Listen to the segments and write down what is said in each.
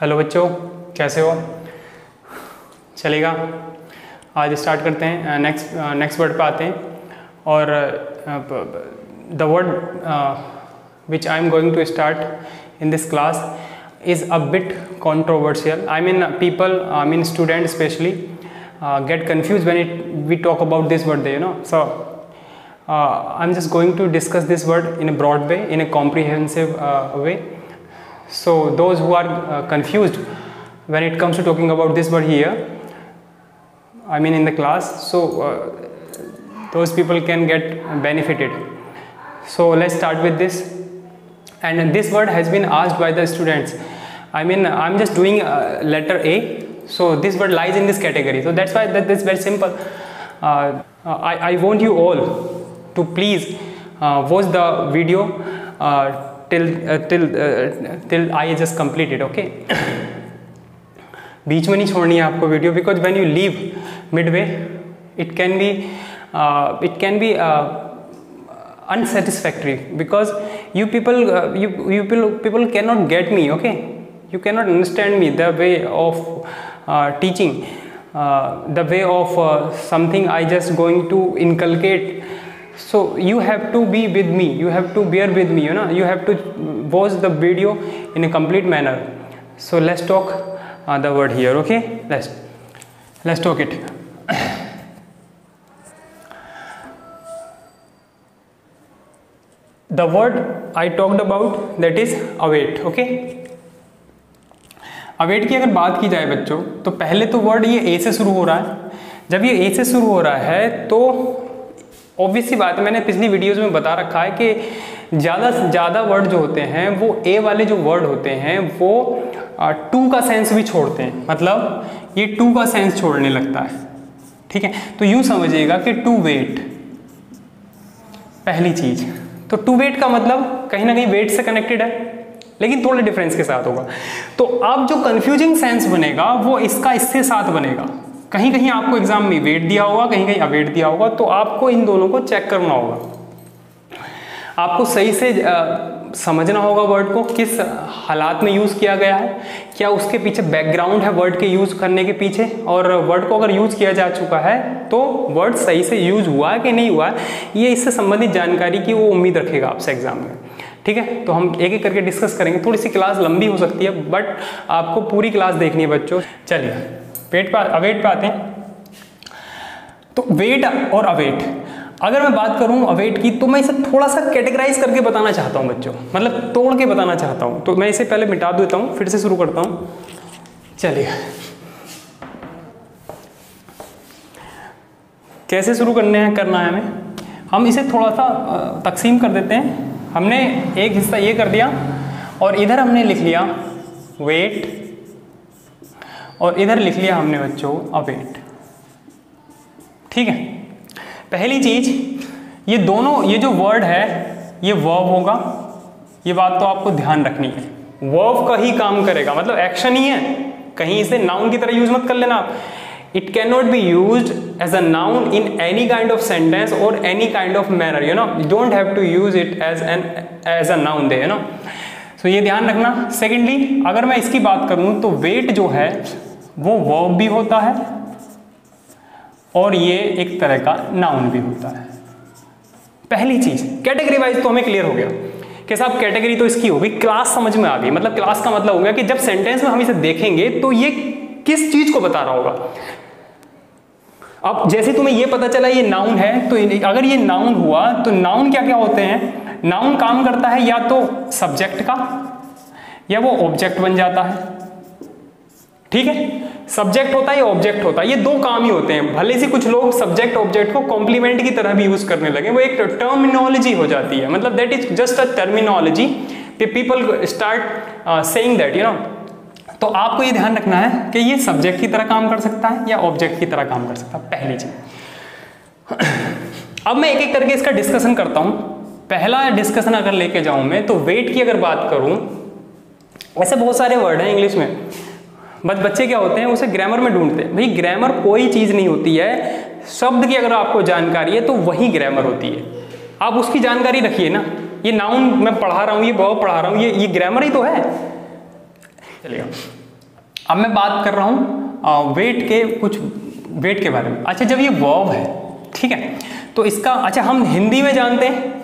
Hello बच्चों, कैसे हो? चलेगा। आज स्टार्ट करते हैं नेक्स्ट नेक्स्ट वर्ड पे आते हैं। और the word which I am going to start in this class is a bit controversial I mean people I mean student specially get confuse when it we talk about this word you know so I am just going to discuss this word in a broad way in a comprehensive way so those who are uh, confused when it comes to talking about this word here i mean in the class so uh, those people can get benefited. So let's start with this. And this word has been asked by the students. I mean i'm just doing uh, letter a. So this word lies in this category. So that's why that is very simple. Uh, I, I want you all to please uh, watch the video. Uh, till till till I just completed okay बीच में नहीं छोड़नी है आपको video because when you leave mid way it can be it can be unsatisfactory because you people you people can not get me okay you can not understand me the way of teaching the way of something I just going to inculcate so you have to be with me you have to bear with me you ना you have to watch the video in a complete manner so let's talk the word here okay let's talk it the word I talked about that is await okay await की अगर बात की जाए बच्चों तो पहले तो वर्ड ये ए से शुरू हो रहा है। जब ये ए से शुरू हो रहा है तो ऑब्वियस सी बात है, मैंने पिछली वीडियोज़ में बता रखा है कि ज़्यादा से ज़्यादा वर्ड जो होते हैं, वो ए वाले जो वर्ड होते हैं, वो टू का सेंस भी छोड़ते हैं। मतलब ये टू का सेंस छोड़ने लगता है। ठीक है? तो यूँ समझिएगा कि टू वेट पहली चीज़। तो टू वेट का मतलब कहीं ना कहीं वेट से कनेक्टेड है, लेकिन थोड़े डिफरेंस के साथ होगा। तो अब जो कंफ्यूजिंग सेंस बनेगा, वो इसका इससे साथ बनेगा। कहीं कहीं आपको एग्ज़ाम में वेट दिया होगा कहीं कहीं अवेट दिया होगा तो आपको इन दोनों को चेक करना होगा। आपको सही से आ, समझना होगा वर्ड को किस हालात में यूज़ किया गया है क्या उसके पीछे बैकग्राउंड है वर्ड के यूज़ करने के पीछे और वर्ड को अगर यूज़ किया जा चुका है तो वर्ड सही से यूज़ हुआ है कि नहीं हुआ है ये इससे संबंधित जानकारी की वो उम्मीद रखेगा आपसे एग्ज़ाम में। ठीक है? तो हम एक एक करके डिस्कस करेंगे। थोड़ी सी क्लास लंबी हो सकती है बट आपको पूरी क्लास देखनी है बच्चों। चलिए। वेट पर अवेट पे आते हैं। तो वेट और अवेट अगर मैं बात करूँ अवेट की तो मैं इसे थोड़ा सा कैटेगराइज करके बताना चाहता हूँ बच्चों। मतलब तोड़ के बताना चाहता हूँ। तो मैं इसे पहले मिटा देता हूँ, फिर से शुरू करता हूँ। चलिए। कैसे शुरू करने हैं, करना है हमें? हम इसे थोड़ा सा तकसीम कर देते हैं। हमने एक हिस्सा ये कर दिया, और इधर हमने लिख लिया वेट और इधर लिख लिया हमने बच्चों अवेट ठीक है? पहली चीज़, ये दोनों, ये जो वर्ड है, ये वर्ब होगा। ये बात तो आपको ध्यान रखनी है। वर्ब का ही काम करेगा। मतलब एक्शन ही है। कहीं इसे नाउन की तरह यूज़ मत कर लेना it cannot be used as a noun in any kind of sentence or any kind of manner, you know? You don't have to use it as an, as a noun there, you know? So, ये ध्यान रखना। Secondly अगर मैं इसकी बात करूँ तो wait जो है वो वर्ब भी होता है और ये एक तरह का नाउन भी होता है। पहली चीज़ कैटेगरी वाइज तो हमें क्लियर हो गया कि साहब कैटेगरी तो इसकी होगी क्लास समझ में आ गई। मतलब क्लास का मतलब हो गया कि जब सेंटेंस में हम इसे देखेंगे तो ये किस चीज़ को बता रहा होगा। अब जैसे तुम्हें ये पता चला ये नाउन है तो अगर ये नाउन हुआ तो नाउन क्या क्या होते हैं? नाउन काम करता है या तो सब्जेक्ट का, या वो ऑब्जेक्ट बन जाता है। ठीक है? सब्जेक्ट होता है या ऑब्जेक्ट होता है? ये दो काम ही होते हैं। भले से कुछ लोग सब्जेक्ट ऑब्जेक्ट को कॉम्प्लीमेंट की तरह भी यूज़ करने लगे, वो एक टर्मिनोलॉजी हो जाती है। मतलब that is just a terminology people start saying that you know तो आपको ये ध्यान रखना है कि ये सब्जेक्ट की तरह काम कर सकता है या ऑब्जेक्ट की तरह काम कर सकता है। पहली चीज़। अब मैं एक एक करके इसका डिस्कशन करता हूँ। पहला डिस्कशन अगर लेके जाऊँ मैं तो वेट की अगर बात करूँ, ऐसे बहुत सारे वर्ड हैं इंग्लिश में। बस बच्चे क्या होते हैं, उसे ग्रामर में ढूंढते हैं। भाई ग्रामर कोई चीज़ नहीं होती है। शब्द की अगर आपको जानकारी है तो वही ग्रामर होती है। आप उसकी जानकारी रखिए ना। ये नाउन मैं पढ़ा रहा हूँ, ये बहुत पढ़ा रहा हूँ, ये ये ग्रामर ही तो है। चलिएगा अब मैं बात कर रहा हूँ वेट के कुछ वेट के बारे में। अच्छा जब ये वर्ब है, ठीक है तो इसका अच्छा हम हिंदी में जानते हैं।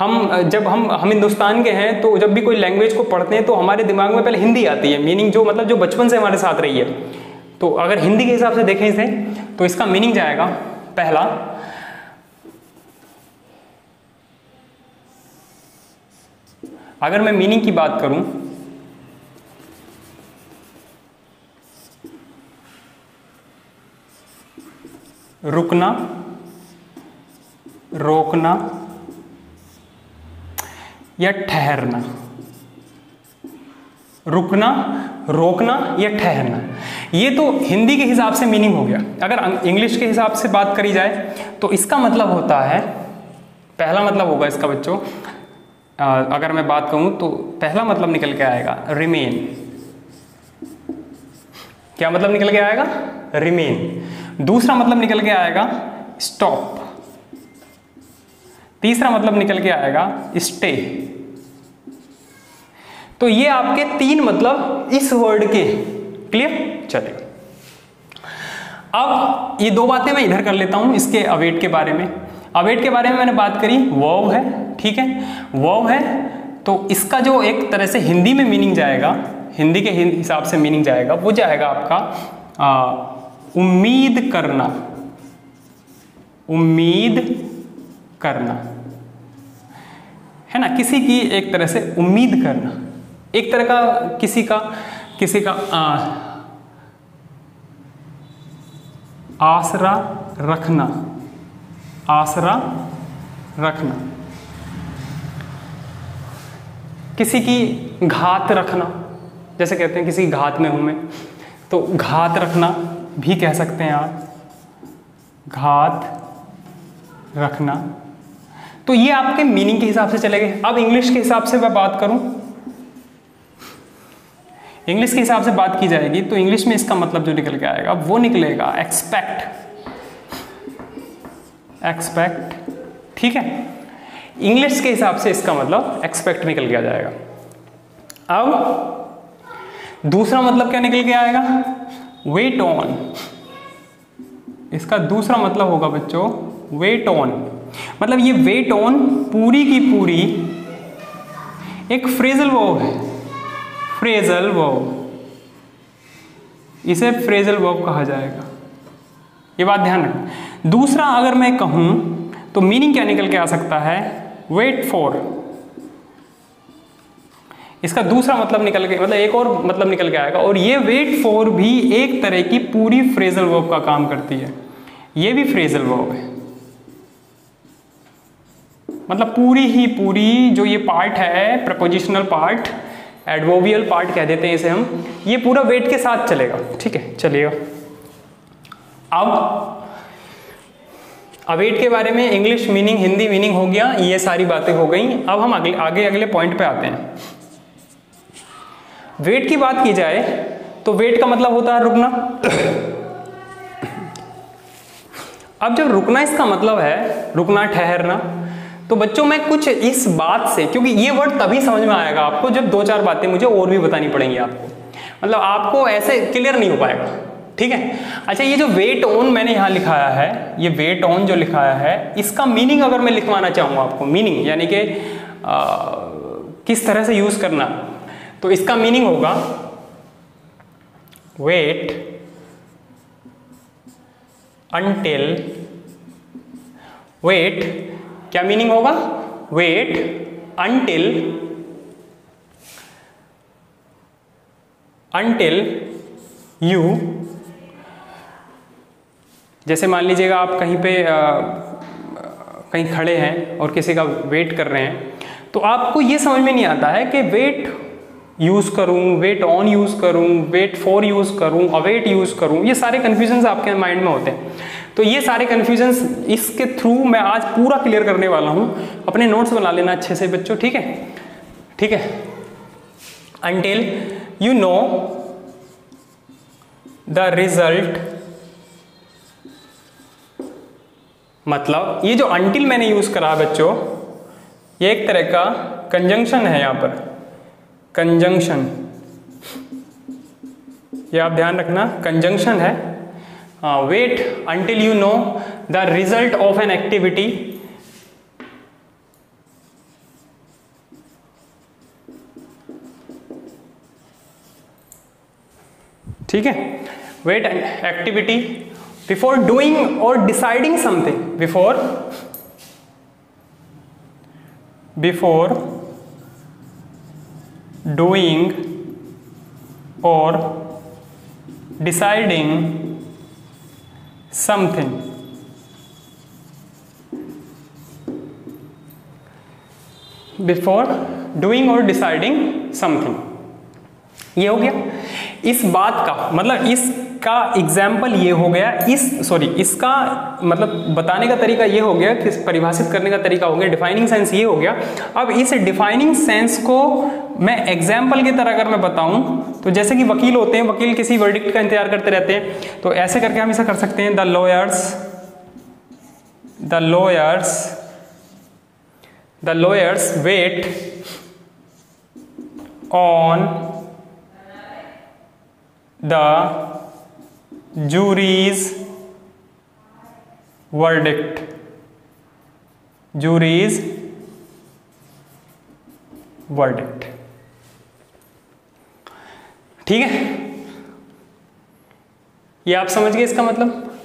हम जब हम हम हिंदुस्तान के हैं तो जब भी कोई लैंग्वेज को पढ़ते हैं तो हमारे दिमाग में पहले हिंदी आती है। मीनिंग जो मतलब जो बचपन से हमारे साथ रही है। तो अगर हिंदी के हिसाब से देखें इसे तो इसका मीनिंग जाएगा, पहला, अगर मैं मीनिंग की बात करूँ, रुकना, रोकना या ठहरना। रुकना, रोकना या ठहरना। ये तो हिंदी के हिसाब से मीनिंग हो गया। अगर इंग्लिश के हिसाब से बात करी जाए तो इसका मतलब होता है, पहला मतलब होगा इसका बच्चों अगर मैं बात कहूँ तो पहला मतलब निकल के आएगा रिमेन क्या मतलब निकल के आएगा? रिमेन दूसरा मतलब निकल के आएगा स्टॉप तीसरा मतलब निकल के आएगा स्टे तो ये आपके तीन मतलब इस वर्ड के. क्लियर चले अब ये दो बातें मैं इधर कर लेता हूँ इसके अवेट के बारे में. अवेट के बारे में मैंने बात करी वर्व है ठीक है? वर्व है तो इसका जो एक तरह से हिंदी में मीनिंग जाएगा हिंदी के हिसाब से मीनिंग जाएगा वो जाएगा आपका आ, उम्मीद करना. उम्मीद करना। है ना? किसी की एक तरह से उम्मीद करना। एक तरह का किसी का किसी का आ, आसरा रखना। आसरा रखना। किसी की घात रखना। जैसे कहते हैं किसी घात में हूँ मैं तो घात रखना भी कह सकते हैं आप। घात रखना। तो ये आपके मीनिंग के हिसाब से चले गए। अब इंग्लिश के हिसाब से मैं बात करूँ। इंग्लिश के हिसाब से बात की जाएगी तो इंग्लिश में इसका मतलब जो निकल के आएगा, वो निकलेगा एक्सपेक्ट एक्सपेक्ट ठीक है? इंग्लिश के हिसाब से इसका मतलब एक्सपेक्ट निकल गया जाएगा। अब दूसरा मतलब क्या निकल के आएगा? वेट ऑन इसका दूसरा मतलब होगा बच्चों वेट ऑन मतलब ये वेट ऑन पूरी की पूरी एक फ्रेजल वर्ब है। फ्रेजल वर्ब इसे फ्रेजल वर्ब कहा जाएगा। ये बात ध्यान रखें दूसरा अगर मैं कहूँ तो मीनिंग क्या निकल के आ सकता है? वेट फॉर इसका दूसरा मतलब निकल के मतलब एक और मतलब निकल के आएगा। और ये वेट फॉर भी एक तरह की पूरी फ्रेजल वर्ब का काम करती है। ये भी फ्रेजल वर्ब है। मतलब पूरी ही पूरी जो ये पार्ट है प्रपोजिशनल पार्ट एडवोवियल पार्ट कह देते हैं इसे हम, ये पूरा वेट के साथ चलेगा, ठीक है? चलिएगा। अब अवेट के बारे में इंग्लिश मीनिंग हिंदी मीनिंग हो गया, ये सारी बातें हो गई। अब हम अगले, आगे अगले पॉइंट पे आते हैं। वेट की बात की जाए तो वेट का मतलब होता है रुकना। अब जब रुकना इसका मतलब है, रुकना, ठहरना तो बच्चों, में कुछ इस बात से, क्योंकि ये वर्ड तभी समझ में आएगा आपको जब दो चार बातें मुझे और भी बतानी पड़ेंगी आपको। मतलब आपको ऐसे क्लियर नहीं हो पाएगा, ठीक है? अच्छा ये जो वेट ऑन मैंने यहाँ लिखाया है, ये वेट ऑन जो लिखाया है, इसका मीनिंग अगर मैं लिखवाना चाहूँगा आपको मीनिंग यानी कि किस तरह से यूज़ करना तो इसका मीनिंग होगा वेट अनटिल वेट क्या मीनिंग होगा? वेट अनटिल अनटिल यू जैसे मान लीजिएगा आप कहीं पे आ, कहीं खड़े हैं और किसी का वेट कर रहे हैं तो आपको ये समझ में नहीं आता है कि वेट यूज़ करूँ वेट ऑन यूज़ करूँ वेट फॉर यूज़ करूँ अवेट यूज़ करूँ ये सारे कन्फ्यूजन्स आपके माइंड में होते हैं। तो ये सारे कन्फ्यूजन्स इसके थ्रू मैं आज पूरा क्लियर करने वाला हूँ। अपने नोट्स बना लेना अच्छे से बच्चों, ठीक है? ठीक है? Until you know the result मतलब ये जो अंटिल मैंने यूज़ करा बच्चों, ये एक तरह का कंजंक्शन है यहाँ पर। कंजंक्शन ये आप ध्यान रखना कंजंक्शन है। Wait until you know the result of an activity ठीक है? वेट एक्टिविटी बिफोर डूइंग और deciding something before before doing और डिसाइडिंग समथिंग बिफोर डूइंग और डिसाइडिंग समथिंग ये हो गया। इस बात का मतलब इसका एग्ज़ाम्पल ये हो गया। इस सॉरी इसका मतलब बताने का तरीका ये हो गया कि परिभाषित करने का तरीका हो गया डिफाइनिंग सेंस ये हो गया। अब इस डिफाइनिंग सेंस को मैं एग्ज़ाम्पल की तरह अगर मैं बताऊँ तो जैसे कि वकील होते हैं, वकील किसी वर्डिक्ट का इंतज़ार करते रहते हैं तो ऐसे करके हम इसे कर सकते हैं। The lawyers the lawyers the lawyers wait on the jury's verdict jury's verdict. ठीक है? ये आप समझ गए इसका मतलब?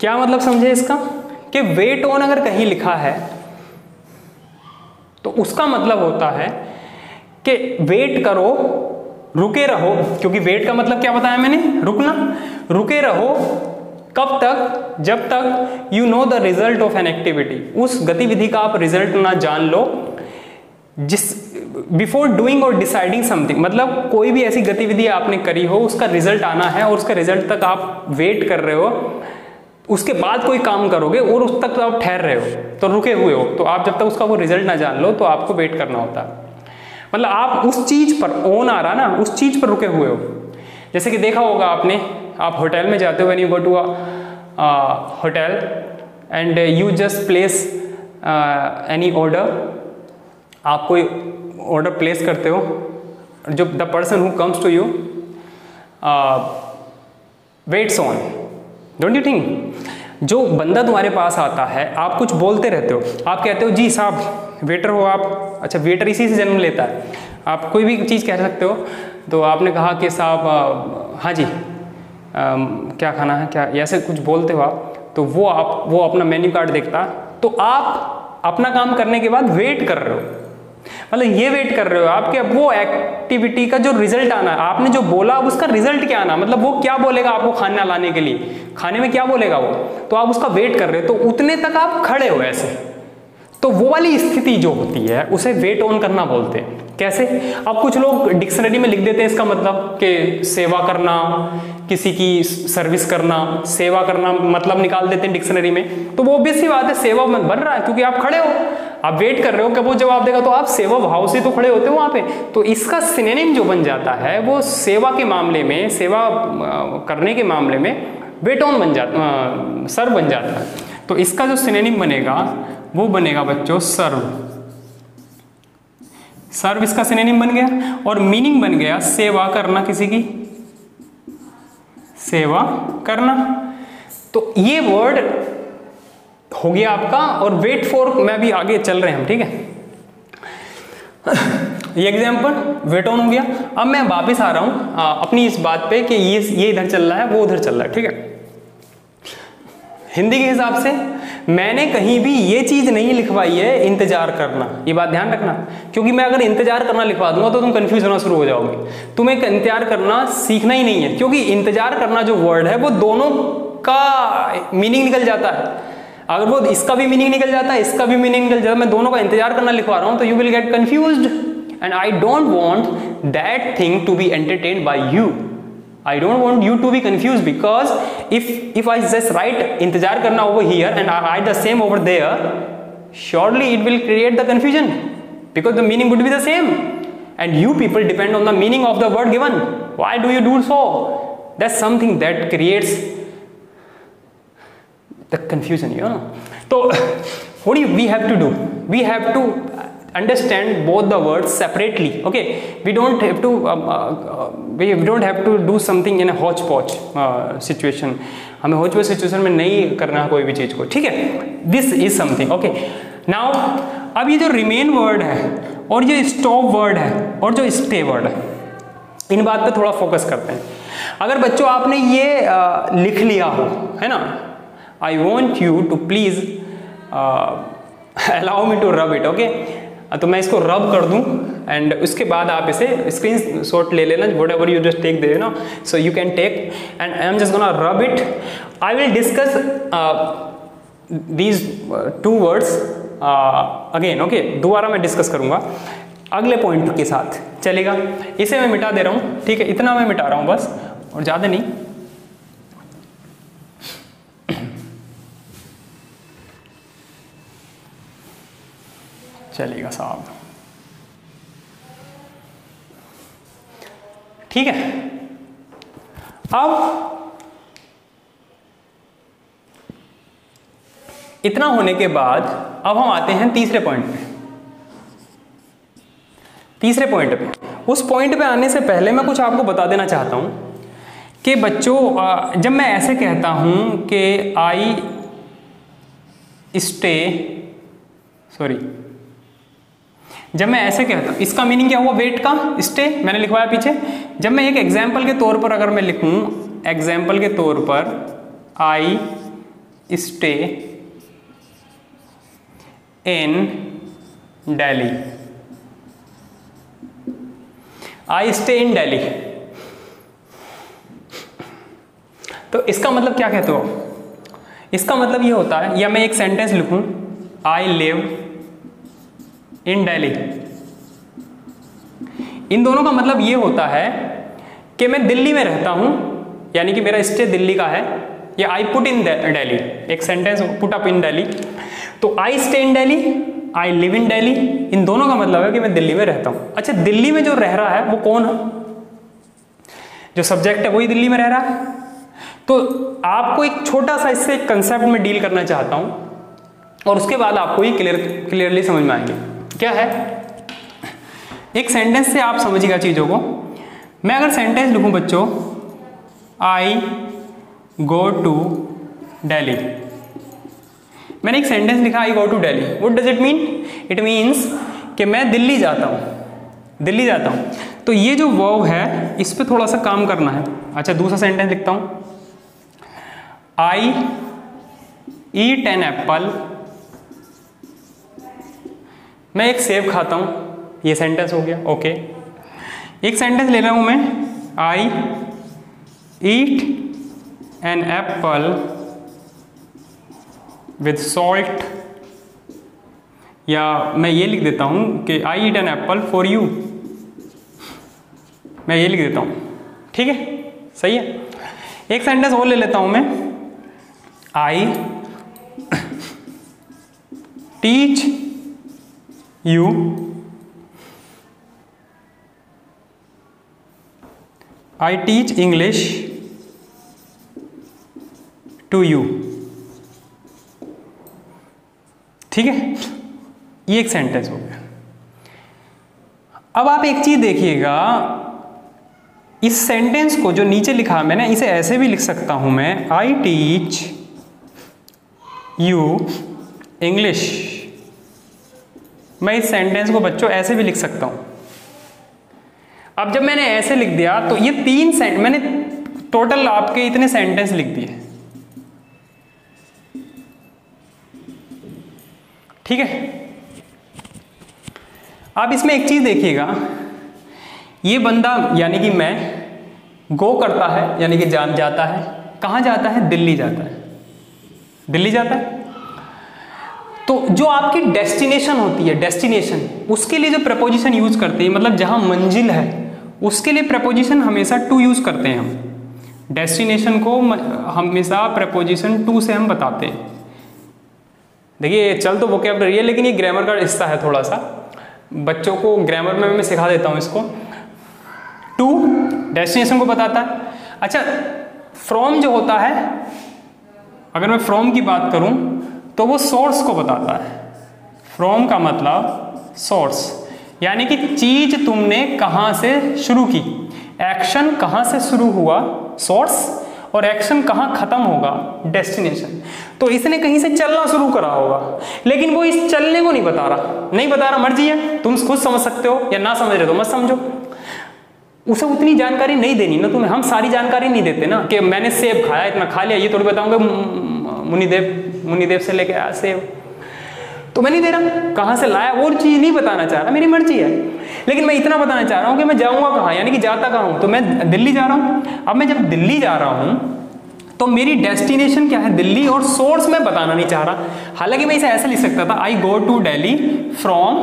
क्या मतलब समझे इसका? कि वेट ऑन अगर कहीं लिखा है तो उसका मतलब होता है कि वेट करो, रुके रहो, क्योंकि वेट का मतलब क्या बताया मैंने? रुकना। रुके रहो, कब तक? जब तक you know the result of an activity उस गतिविधि का आप रिज़ल्ट ना जान लो, जिस बिफोर डूइंग और डिसाइडिंग समथिंग मतलब कोई भी ऐसी गतिविधि आपने करी हो, उसका रिज़ल्ट आना है और उसका रिज़ल्ट तक आप वेट कर रहे हो, उसके बाद कोई काम करोगे और उस तक तो आप ठहर रहे हो तो रुके हुए हो तो आप जब तक उसका वो रिज़ल्ट ना जान लो तो आपको वेट करना होता। मतलब आप उस चीज़ पर ओन आ रहा ना, उस चीज़ पर रुके हुए हो। जैसे कि देखा होगा आपने, आप होटल में जाते हो when you go to hotel and you just place any order आप कोई ऑर्डर प्लेस करते हो। जो the person who comes to you waits on don't you think जो बंदा तुम्हारे पास आता है आप कुछ बोलते रहते हो। आप कहते हो जी साहब वेटर हो आप। अच्छा वेटर इसी से जन्म लेता है। आप कोई भी चीज़ कह सकते हो। तो आपने कहा कि साहब हाँ जी आ, क्या खाना है? क्या? ऐसे कुछ बोलते हो आप तो वो आप वो अपना मेन्यू कार्ड देखता। तो आप अपना काम करने के बाद वेट कर रहे हो। मतलब ये वेट कर रहे हो आपके वो एक्टिविटी का जो रिज़ल्ट आना है, आपने जो बोला, अब उसका रिज़ल्ट क्या आना मतलब वो क्या बोलेगा आपको खाना लाने के लिए? खाने में क्या बोलेगा वो? तो आप उसका वेट कर रहे हो तो उतने तक आप खड़े हो ऐसे। तो वो वाली स्थिति जो होती है, उसे वेट ऑन करना बोलते हैं। कैसे? अब कुछ लोग डिक्शनरी में लिख देते हैं इसका मतलब कि सेवा करना, किसी की सर्विस करना, सेवा करना मतलब निकाल देते हैं डिक्शनरी में। तो वो ऑब्वियस सी बात है, सेवा बन रहा है क्योंकि आप खड़े हो। आप वेट कर रहे हो, कब वो जवाब देगा? तो आप सेवा भाव से तो खड़े होते हो वहाँ पे। तो इसका सिनेनिम जो बन जाता है, वो सेवा के मामले में, सेवा करने के मामले में वेट ऑन बन जाता सर बन जाता है। तो इसका जो सिनेनिम बनेगा, वो बनेगा बच्चों सर्व सर्व इसका सिनेनिम बन गया और मीनिंग बन गया सेवा करना किसी की। सेवा करना। तो ये वर्ड हो गया आपका और वेट फॉर मैं भी आगे चल रहे हैं हम, ठीक है? ये एग्ज़ाम्पल वेट ऑन हो गया। अब मैं वापस आ रहा हूँ अपनी इस बात पे कि ये ये इधर चल रहा है, वो उधर चल रहा है, ठीक है? हिंदी के हिसाब से, मैंने कहीं भी ये चीज़ नहीं लिखवाई है इंतज़ार करना। ये बात ध्यान रखना। क्योंकि मैं अगर इंतज़ार करना लिखवा दूँगा तो तुम कंफ्यूज होना शुरू हो जाओगे। तुम्हें इंतज़ार करना सीखना ही नहीं है। क्योंकि इंतज़ार करना जो वर्ड है, वो दोनों का मीनिंग निकल जाता है। अगर वो इसका भी मीनिंग निकल जाता है, इसका भी मीनिंग निकल जाता है, मैं दोनों का इंतज़ार करना लिखवा रहा हूँ तो you will get confuse and I don't want that thing to be entertain by you I don't want you to be confuse because if if I just write इंतज़ार करना over here and I I the same over there surely it will create the confusion because the meaning would be the same and you people depend on the meaning of the word given why do you do so that something that creates the confusion, you know. So what do you, we have to do? We have to understand both the words separately okay we don't have to um, uh, uh, we don't have to do something in a hodgepodge uh, situation हमें hodgepodge situation में नहीं करना कोई भी चीज़ को ठीक है this is something okay now अब ये जो रिमेन वर्ड है और ये स्टॉप वर्ड है और जो स्टे वर्ड है इन बात पे थोड़ा फोकस करते हैं अगर बच्चों आपने ये आ, लिख लिया हो है ना I want you to please allow me to rub it okay तो मैं इसको रब कर दूँ एंड उसके बाद आप इसे स्क्रीन शॉट ले लेना whatever you just take they know so you can take and I am just gonna rub it I will discuss these two words again okay दोबारा मैं डिस्कस करूँगा। अगले पॉइंट के साथ, चलेगा? इसे मैं मिटा दे रहा हूँ, ठीक है? इतना मैं मिटा रहा हूँ, बस, और ज़्यादा नहीं। चलेगा साहब। ठीक है? अब इतना होने के बाद अब हम आते हैं तीसरे पॉइंट पे। तीसरे पॉइंट पे। उस पॉइंट पे आने से पहले मैं कुछ आपको बता देना चाहता हूँ कि बच्चों जब मैं ऐसे कहता हूँ कि आई स्टे सॉरी जब मैं ऐसे कहता हूँ इसका मीनिंग क्या हुआ वेट का? स्टे मैंने लिखवाया पीछे। जब मैं एक एग्ज़ाम्पल के तौर पर अगर मैं लिखूं एग्ज़ाम्पल के तौर पर I stay in Delhi I stay in Delhi तो इसका मतलब क्या कहते हो? इसका मतलब ये होता है, या मैं एक सेंटेंस लिखूं आई लिव इन डेली इन दोनों का मतलब ये होता है कि मैं दिल्ली में रहता हूँ, यानी कि मेरा स्टे दिल्ली का है, या आई पुट इन डेली एक sentence put up in Delhi तो I stay in Delhi I live in Delhi इन दोनों का मतलब है कि मैं दिल्ली में रहता हूँ। अच्छा दिल्ली में जो रह रहा है, वो कौन है? जो सब्जेक्ट है, वही दिल्ली में रह रहा है? तो आपको एक छोटा सा इससे कंसेप्ट में डील करना चाहता हूँ, और उसके बाद आपको ये क्लियर क्लियरली समझ में आएँगे। क्या है? एक सेंटेंस से आप समझिएगा चीज़ों को। मैं अगर सेंटेंस लिखूं बच्चों आई गो टू डेली मैंने एक सेंटेंस लिखा I go to Delhi what does it mean it means कि मैं दिल्ली जाता हूँ। दिल्ली जाता हूँ। तो ये जो वर्व है, इस पर थोड़ा सा काम करना है। अच्छा दूसरा सेंटेंस लिखता हूँ। आई ईट एन एप्पल मैं एक सेब खाता हूँ। ये सेंटेंस हो गया। ओके एक सेंटेंस ले रहा हूँ मैं। I eat an apple with salt या मैं ये लिख देता हूँ कि I eat an apple for you मैं ये लिख देता हूँ। ठीक है? सही है? एक सेंटेंस और ले लेता हूँ मैं। I teach you I teach English to you ठीक है? ये एक सेंटेंस हो गया। अब आप एक चीज़ देखिएगा। इस सेंटेंस को जो नीचे लिखा मैंने, इसे ऐसे भी लिख सकता हूँ मैं। आई टीच यू इंग्लिश मैं इस सेंटेंस को बच्चों ऐसे भी लिख सकता हूँ। अब जब मैंने ऐसे लिख दिया तो ये तीन सेंट मैंने टोटल आपके इतने सेंटेंस लिख दिए। ठीक है? आप इसमें एक चीज़ देखिएगा। ये बंदा, यानी कि मैं गो करता है, यानी कि जान जाता है। कहाँ जाता है? दिल्ली जाता है। दिल्ली जाता है? तो जो आपकी डेस्टिनेशन होती है डेस्टिनेशन उसके लिए जो प्रपोजिशन यूज़ करते हैं मतलब जहाँ मंजिल है, उसके लिए प्रपोजिशन हमेशा टू यूज़ करते हैं हम। डेस्टिनेशन को हमेशा प्रपोजिशन टू से हम बताते हैं। देखिए चल तो वो वोकेबलरी है, लेकिन ये ग्रामर का हिस्सा है थोड़ा सा बच्चों को ग्रामर में मैं सिखा देता हूँ इसको। टू डेस्टिनेशन को बताता है। अच्छा फ्रॉम जो होता है, अगर मैं फ्रॉम की बात करूँ तो वो सोर्स को बताता है। फ्रॉम का मतलब सोर्स यानी कि चीज़ तुमने कहाँ से शुरू की? एक्शन कहाँ से शुरू हुआ? सोर्स और एक्शन कहाँ खत्म होगा? डेस्टिनेशन तो इसने कहीं से चलना शुरू करा होगा। लेकिन वो इस चलने को नहीं बता रहा। नहीं बता रहा, मर्ज़ी है। तुम खुद समझ सकते हो या ना समझ रहे हो तो मत समझो। उसे उतनी जानकारी नहीं देनी, ना तुम्हें, हम सारी जानकारी नहीं देते ना। कि मैंने सेब खाया, इतना खा लिया, ये थोड़ी बताऊँगा मुनिदेव मुनिदेव से लेके आया सेब। तो मैं नहीं दे रहा, कहाँ से लाया, वो चीज़ नहीं बताना चाह रहा, मेरी मर्ज़ी है। लेकिन मैं इतना बताना चाह रहा हूँ कि मैं जाऊँगा कहाँ, यानी कि जाता कहाँ हूँ? तो मैं दिल्ली जा रहा हूँ। अब मैं जब दिल्ली जा रहा हूँ तो मेरी डेस्टिनेशन क्या है दिल्ली, और सोर्स मैं बताना नहीं चाह रहा। हालाँकि मैं इसे ऐसे लिख सकता था I go to Delhi from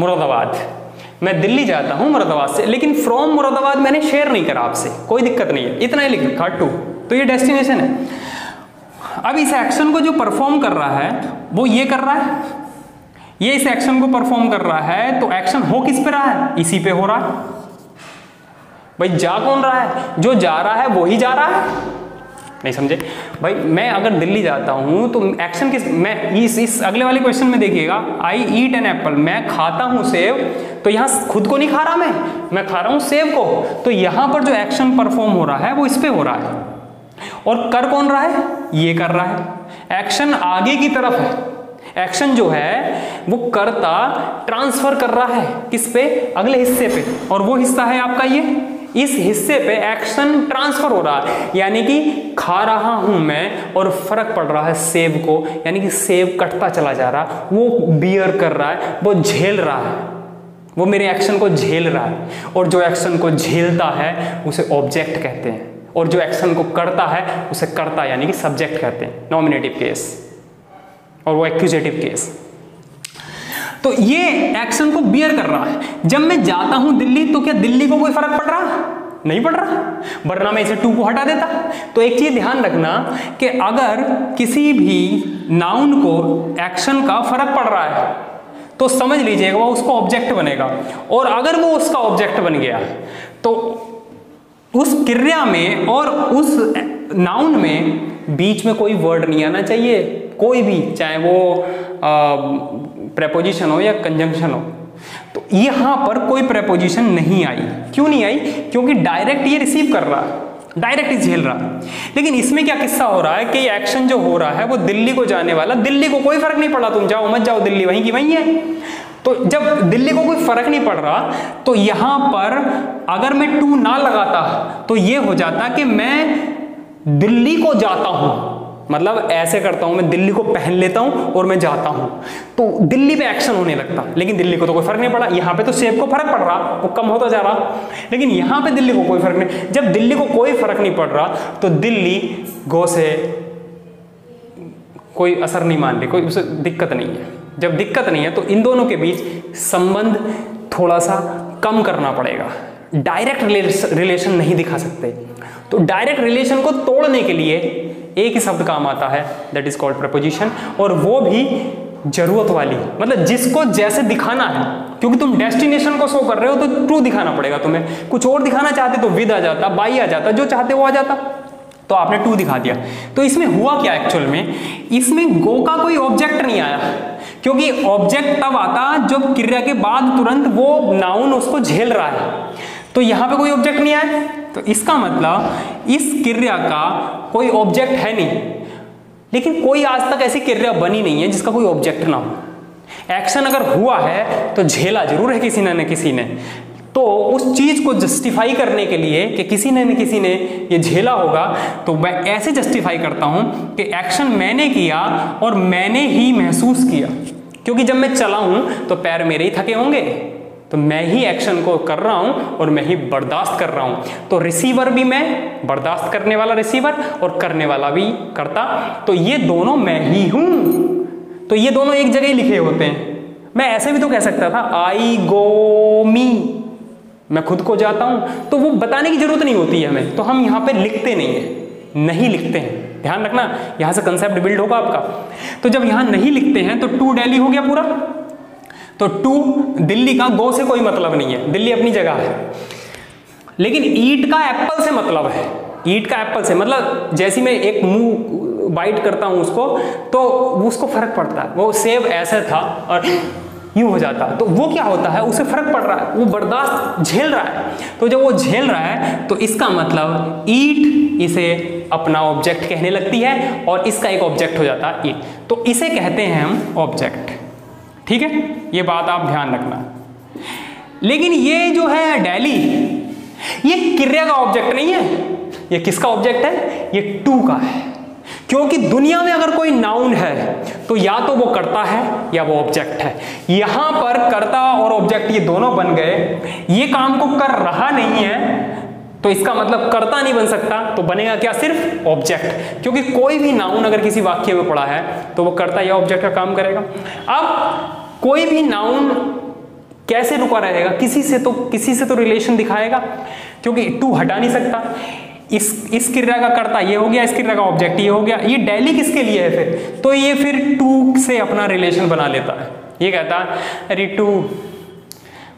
Moradabad. मैं दिल्ली जाता हूँ मुरादाबाद से, लेकिन फ्रॉम मुरादाबाद मैंने शेयर नहीं करा आपसे, कोई दिक्कत नहीं है। इतना ही लिख रखा टू तो ये डेस्टिनेशन है। अब इस एक्शन को जो परफॉर्म कर रहा है, वो ये कर रहा है। ये इस एक्शन को परफॉर्म कर रहा है तो एक्शन हो किस पे रहा है? इसी पे हो रहा। है भाई, जा कौन रहा है? जो जा रहा है वो ही जा रहा है। नहीं समझे? भाई, मैं अगर दिल्ली जाता हूँ तो एक्शन किस, मैं इस इस अगले वाले क्वेश्चन में देखिएगा आई ईट एन एप्पल मैं खाता हूँ सेव तो यहाँ खुद को नहीं खा रहा मैं मैं खा रहा हूँ सेव को तो यहाँ पर जो एक्शन परफॉर्म हो रहा है, वो इस पे हो रहा है। और कर कौन रहा है? ये कर रहा है। एक्शन आगे की तरफ़ है। एक्शन जो है, वो करता ट्रांसफ़र कर रहा है। किस पे? अगले हिस्से पे। और वो हिस्सा है आपका ये इस हिस्से पे एक्शन ट्रांसफ़र हो रहा है। यानी कि खा रहा हूँ मैं और फ़र्क पड़ रहा है सेब को। यानी कि सेब कटता चला जा रहा वो बियर कर रहा है, वो झेल रहा है। वो मेरे एक्शन को झेल रहा है। और जो एक्शन को झेलता है, उसे ऑब्जेक्ट कहते हैं। और जो एक्शन को करता है, उसे करता यानी कि सब्जेक्ट कहते हैं। नॉमिनेटिव केस और वो एक्यूजेटिव केस तो ये एक्शन को बियर कर रहा है। जब मैं जाता हूँ दिल्ली तो क्या दिल्ली को कोई फ़र्क पड़ रहा? नहीं पड़ रहा। वरना मैं इसे टू को हटा देता। तो एक चीज़ ध्यान रखना कि अगर किसी भी नाउन को एक्शन का फ़र्क पड़ रहा है तो समझ लीजिएगा, वो उसको ऑब्जेक्ट बनेगा। और अगर वो उसका ऑब्जेक्ट बन गया तो उस क्रिया में और उस नाउन में बीच में कोई वर्ड नहीं आना चाहिए। कोई भी, चाहे वो प्रेपोजिशन हो या कंजंक्शन हो तो यहाँ पर कोई प्रेपोजिशन नहीं आई। क्यों नहीं आई? क्योंकि डायरेक्ट ये रिसीव कर रहा है डायरेक्ट झेल रहा। लेकिन इसमें क्या किस्सा हो रहा है कि एक्शन जो हो रहा है, वो दिल्ली को जाने वाला, दिल्ली को कोई फ़र्क नहीं पड़ा, तुम जाओ मत जाओ, दिल्ली वहीं की वहीं है। तो जब दिल्ली को कोई फ़र्क नहीं पड़ रहा तो यहाँ पर अगर मैं टू ना लगाता तो ये हो जाता कि मैं दिल्ली को जाता हूँ। मतलब ऐसे करता हूँ, मैं दिल्ली को पहन लेता हूँ और मैं जाता हूँ। तो दिल्ली पे एक्शन होने लगता, लेकिन दिल्ली को तो कोई फ़र्क नहीं पड़ा। यहाँ पे तो सेब को फ़र्क पड़ रहा, वो कम होता जा रहा। लेकिन यहाँ पे दिल्ली को कोई फ़र्क नहीं। जब दिल्ली को कोई फ़र्क नहीं पड़ रहा तो दिल्ली गो से कोई असर नहीं मान रही, कोई उसे दिक्कत नहीं है। जब दिक्कत नहीं है तो इन दोनों के बीच संबंध थोड़ा सा कम करना पड़ेगा। डायरेक्ट रिलेशन नहीं दिखा सकते। तो डायरेक्ट रिलेशन को तोड़ने के लिए एक ही शब्द काम आता है दैट इज़ कॉल्ड प्रपोजिशन और वो भी ज़रूरत वाली। मतलब जिसको जैसे दिखाना है, क्योंकि तुम डेस्टिनेशन को शो कर रहे हो तो ट्रू दिखाना पड़ेगा तुम्हें। कुछ और दिखाना चाहते तो विद आ जाता बाई आ जाता, जो चाहते वो आ जाता। तो आपने टू दिखा दिया। तो इसमें हुआ क्या एक्चुअल में? इसमें गो का कोई ऑब्जेक्ट नहीं आया। क्योंकि ऑब्जेक्ट तब आता जब क्रिया के बाद तुरंत वो नाउन उसको झेल रहा है। तो यहाँ पे कोई ऑब्जेक्ट नहीं आया। तो इसका मतलब इस क्रिया का कोई ऑब्जेक्ट है नहीं। लेकिन कोई आज तक ऐसी क्रिया बनी नहीं है जिसका कोई ऑब्जेक्ट ना हो। एक्शन अगर हुआ है तो झेला ज़रूर है किसी ने न किसी ने। तो उस चीज़ को जस्टिफाई करने के लिए कि किसी ने न किसी ने ये झेला होगा तो मैं ऐसे जस्टिफाई करता हूँ कि एक्शन मैंने किया और मैंने ही महसूस किया। क्योंकि जब मैं चला हूँ तो पैर मेरे ही थके होंगे। तो मैं ही एक्शन को कर रहा हूँ और मैं ही बर्दाश्त कर रहा हूँ। तो रिसीवर भी मैं, बर्दाश्त करने वाला रिसीवर और करने वाला भी करता। तो ये दोनों मैं ही हूँ। तो ये दोनों एक जगह ही लिखे होते हैं। मैं ऐसे भी तो कह सकता था, आई गो मी। मैं खुद को जाता हूँ। तो वो बताने की ज़रूरत नहीं होती है हमें। तो हम यहाँ पे लिखते नहीं है। नहीं लिखते हैं। ध्यान रखना, यहाँ से कंसेप्ट बिल्ड होगा आपका। तो जब यहाँ नहीं लिखते हैं तो टू डेली हो गया पूरा। तो टू, दिल्ली का गो से कोई मतलब नहीं है। दिल्ली अपनी जगह है। लेकिन ईट का एप्पल से मतलब है। ईट का एप्पल से मतलब जैसी मैं एक मुँह बाइट करता हूँ उसको तो उसको फ़र्क पड़ता है। वो सेब ऐसे था और यूँ हो जाता। तो वो क्या होता है? उसे फ़र्क पड़ रहा है। वो बर्दाश्त झेल रहा है। तो जब वो झेल रहा है तो इसका मतलब ईट इसे अपना ऑब्जेक्ट कहने लगती है और इसका एक ऑब्जेक्ट हो जाता है। ईट। तो इसे कहते हैं हम ऑब्जेक्ट ठीक है? ये बात आप ध्यान रखना। लेकिन ये जो है डेली, ये क्रिया का ऑब्जेक्ट नहीं है। ये किसका ऑब्जेक्ट है? ये टू का है। क्योंकि दुनिया में अगर कोई नाउन है तो या तो वो करता है, या वो ऑब्जेक्ट है। यहाँ पर कर्ता और ऑब्जेक्ट ये दोनों बन गए। ये काम को कर रहा नहीं है तो इसका मतलब कर्ता नहीं बन सकता तो बनेगा क्या सिर्फ़ ऑब्जेक्ट क्योंकि कोई भी नाउन अगर किसी वाक्य में पड़ा है तो वो कर्ता या ऑब्जेक्ट का काम करेगा। अब कोई भी नाउन कैसे रुका रहेगा? किसी से तो किसी से तो रिलेशन दिखाएगा, क्योंकि टू हटा नहीं सकता। इस इस क्रिया का कर्ता ये हो गया, इस क्रिया का ऑब्जेक्ट ये हो गया। ये डेली किसके लिए है फिर? तो ये फिर टू से अपना रिलेशन बना लेता है। ये कहता है, अरे टू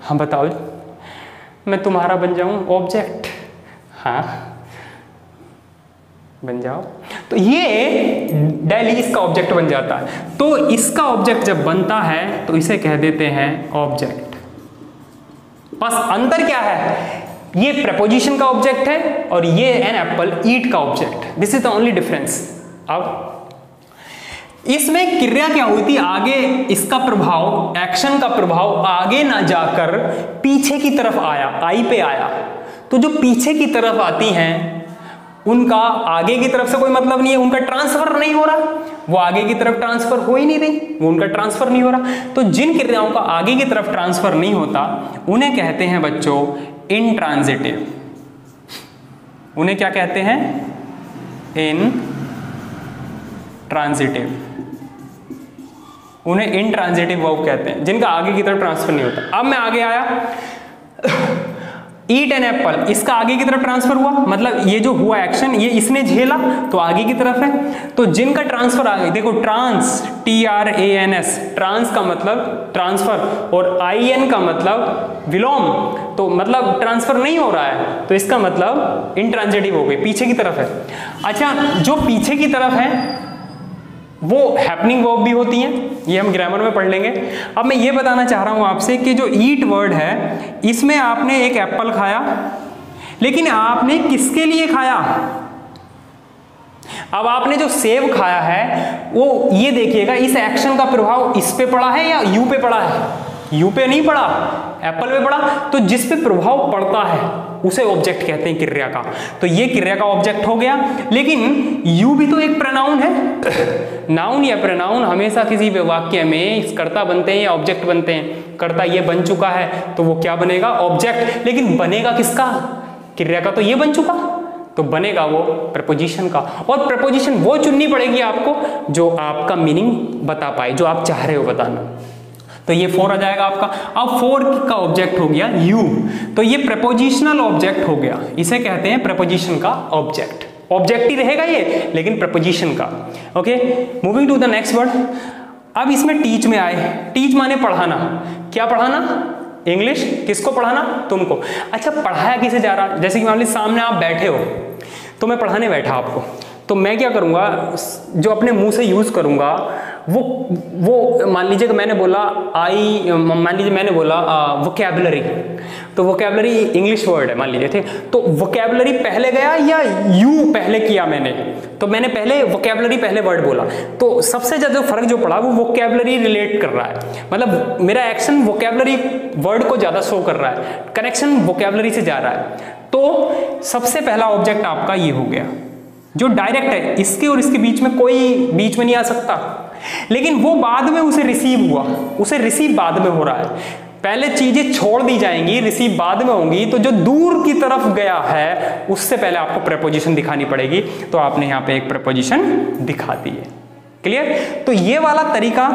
हाँ बताओ, मैं तुम्हारा बन जाऊँ ऑब्जेक्ट हाँ। बन जाओ। तो ये डेली इसका ऑब्जेक्ट बन जाता है। तो इसका ऑब्जेक्ट जब बनता है तो इसे कह देते हैं ऑब्जेक्ट बस अंतर क्या है? ये प्रपोजिशन का ऑब्जेक्ट है और ये एन एप्पल ईट का object this is the only difference अब, इसमें क्रिया क्या हुई थी? आगे इसका प्रभाव एक्शन का प्रभाव आगे ना जाकर पीछे की तरफ़ आया, आई पे आया। तो जो पीछे की तरफ़ आती हैं, उनका आगे की तरफ़ से कोई मतलब नहीं है, उनका ट्रांसफ़र नहीं हो रहा। वो आगे की तरफ़ ट्रांसफ़र हो ही नहीं रही, वो उनका ट्रांसफ़र नहीं हो रहा। तो जिन क्रियाओं का आगे की तरफ़ ट्रांसफ़र नहीं होता, उन्हें कहते हैं बच्चों इनट्रांजिटिव उन्हें क्या कहते हैं? इन ट्रांजिटिव उन्हें इनट्रांजिटिव वर्ब कहते हैं, जिनका आगे की तरफ़ ट्रांसफ़र नहीं होता। अब मैं आगे आया। ईट एन एप्पल इसका आगे की तरफ़ ट्रांसफ़र हुआ? मतलब ये जो हुआ एक्शन ये इसने झेला तो आगे की तरफ़ है। तो जिनका ट्रांसफ़र आ गई देखो trans T R A N S trans का मतलब ट्रांसफ़र और आई एन का मतलब विलोम। तो मतलब ट्रांसफ़र नहीं हो रहा है तो इसका मतलब इनट्रांजिटिव हो गई, पीछे की तरफ़ है। अच्छा जो पीछे की तरफ़ है वो हैपनिंग वर्ब भी होती हैं, ये हम ग्रामर में पढ़ लेंगे। अब मैं ये बताना चाह रहा हूँ आपसे कि जो ईट वर्ड है, इसमें आपने एक एप्पल खाया, लेकिन आपने किसके लिए खाया? अब आपने जो सेव खाया है, वो ये देखिएगा, इस एक्शन का प्रभाव इस पे पड़ा है या यू पे पड़ा है? यू पे नहीं पड़ा एप्पल पे पड़ा। तो जिस पे प्रभाव पड़ता है उसे ऑब्जेक्ट कहते हैं क्रिया का। तो ये क्रिया का ऑब्जेक्ट हो गया। लेकिन यू भी तो एक प्रनाउन है। नाउन या प्रनाउन हमेशा किसी भी वाक्य में कर्ता बनते हैं या ऑब्जेक्ट बनते हैं। कर्ता ये बन चुका है तो वो क्या बनेगा? ऑब्जेक्ट लेकिन बनेगा किसका? क्रिया का तो ये बन चुका। तो बनेगा वो प्रपोजिशन का। और प्रपोजिशन वो चुननी पड़ेगी आपको जो आपका मीनिंग बता पाए, जो आप चाह रहे हो बताना। तो ये फोर आ जाएगा आपका। अब फोर का ऑब्जेक्ट हो गया यू तो ये प्रपोजिशनल ऑब्जेक्ट हो गया। इसे कहते हैं प्रपोजिशन का ऑब्जेक्ट ऑब्जेक्ट ही रहेगा ये, लेकिन प्रपोजिशन का। Okay moving to the next word अब इसमें टीच में आए। टीच माने पढ़ाना। क्या पढ़ाना? इंग्लिश किसको पढ़ाना? तुमको। अच्छा पढ़ाया किसे जा रहा? जैसे कि मान लीजिए सामने आप बैठे हो तो मैं पढ़ाने बैठा आपको। तो मैं क्या करूँगा? जो अपने मुँह से यूज़ करूँगा वो वो, मान लीजिए कि मैंने बोला आई मान लीजिए मैंने बोला वोकेबलरी तो वोकेबलरी इंग्लिश वर्ड है, मान लीजिए, ठीक? तो वोकेबलरी पहले गया या यू पहले किया मैंने? तो मैंने पहले वोकेबलरी पहले वर्ड बोला। तो सबसे ज़्यादा फ़र्क जो पड़ा, वो वोकेबलरी रिलेट कर रहा है। मतलब मेरा एक्शन वोकेबलरी वर्ड को ज़्यादा शो कर रहा है। कनेक्शन वोकेबलरी से जा रहा है। तो सबसे पहला ऑब्जेक्ट आपका ये हो गया। जो डायरेक्ट है, इसके और इसके बीच में कोई, बीच में नहीं आ सकता। लेकिन वो बाद में उसे रिसीव हुआ। उसे रिसीव बाद में हो रहा है। पहले चीज़ें छोड़ दी जाएँगी रिसीव बाद में होंगी तो जो दूर की तरफ़ गया है, उससे पहले आपको प्रपोजिशन दिखानी पड़ेगी। तो आपने यहाँ पे एक प्रपोजिशन दिखा दी है। क्लियर तो ये वाला तरीका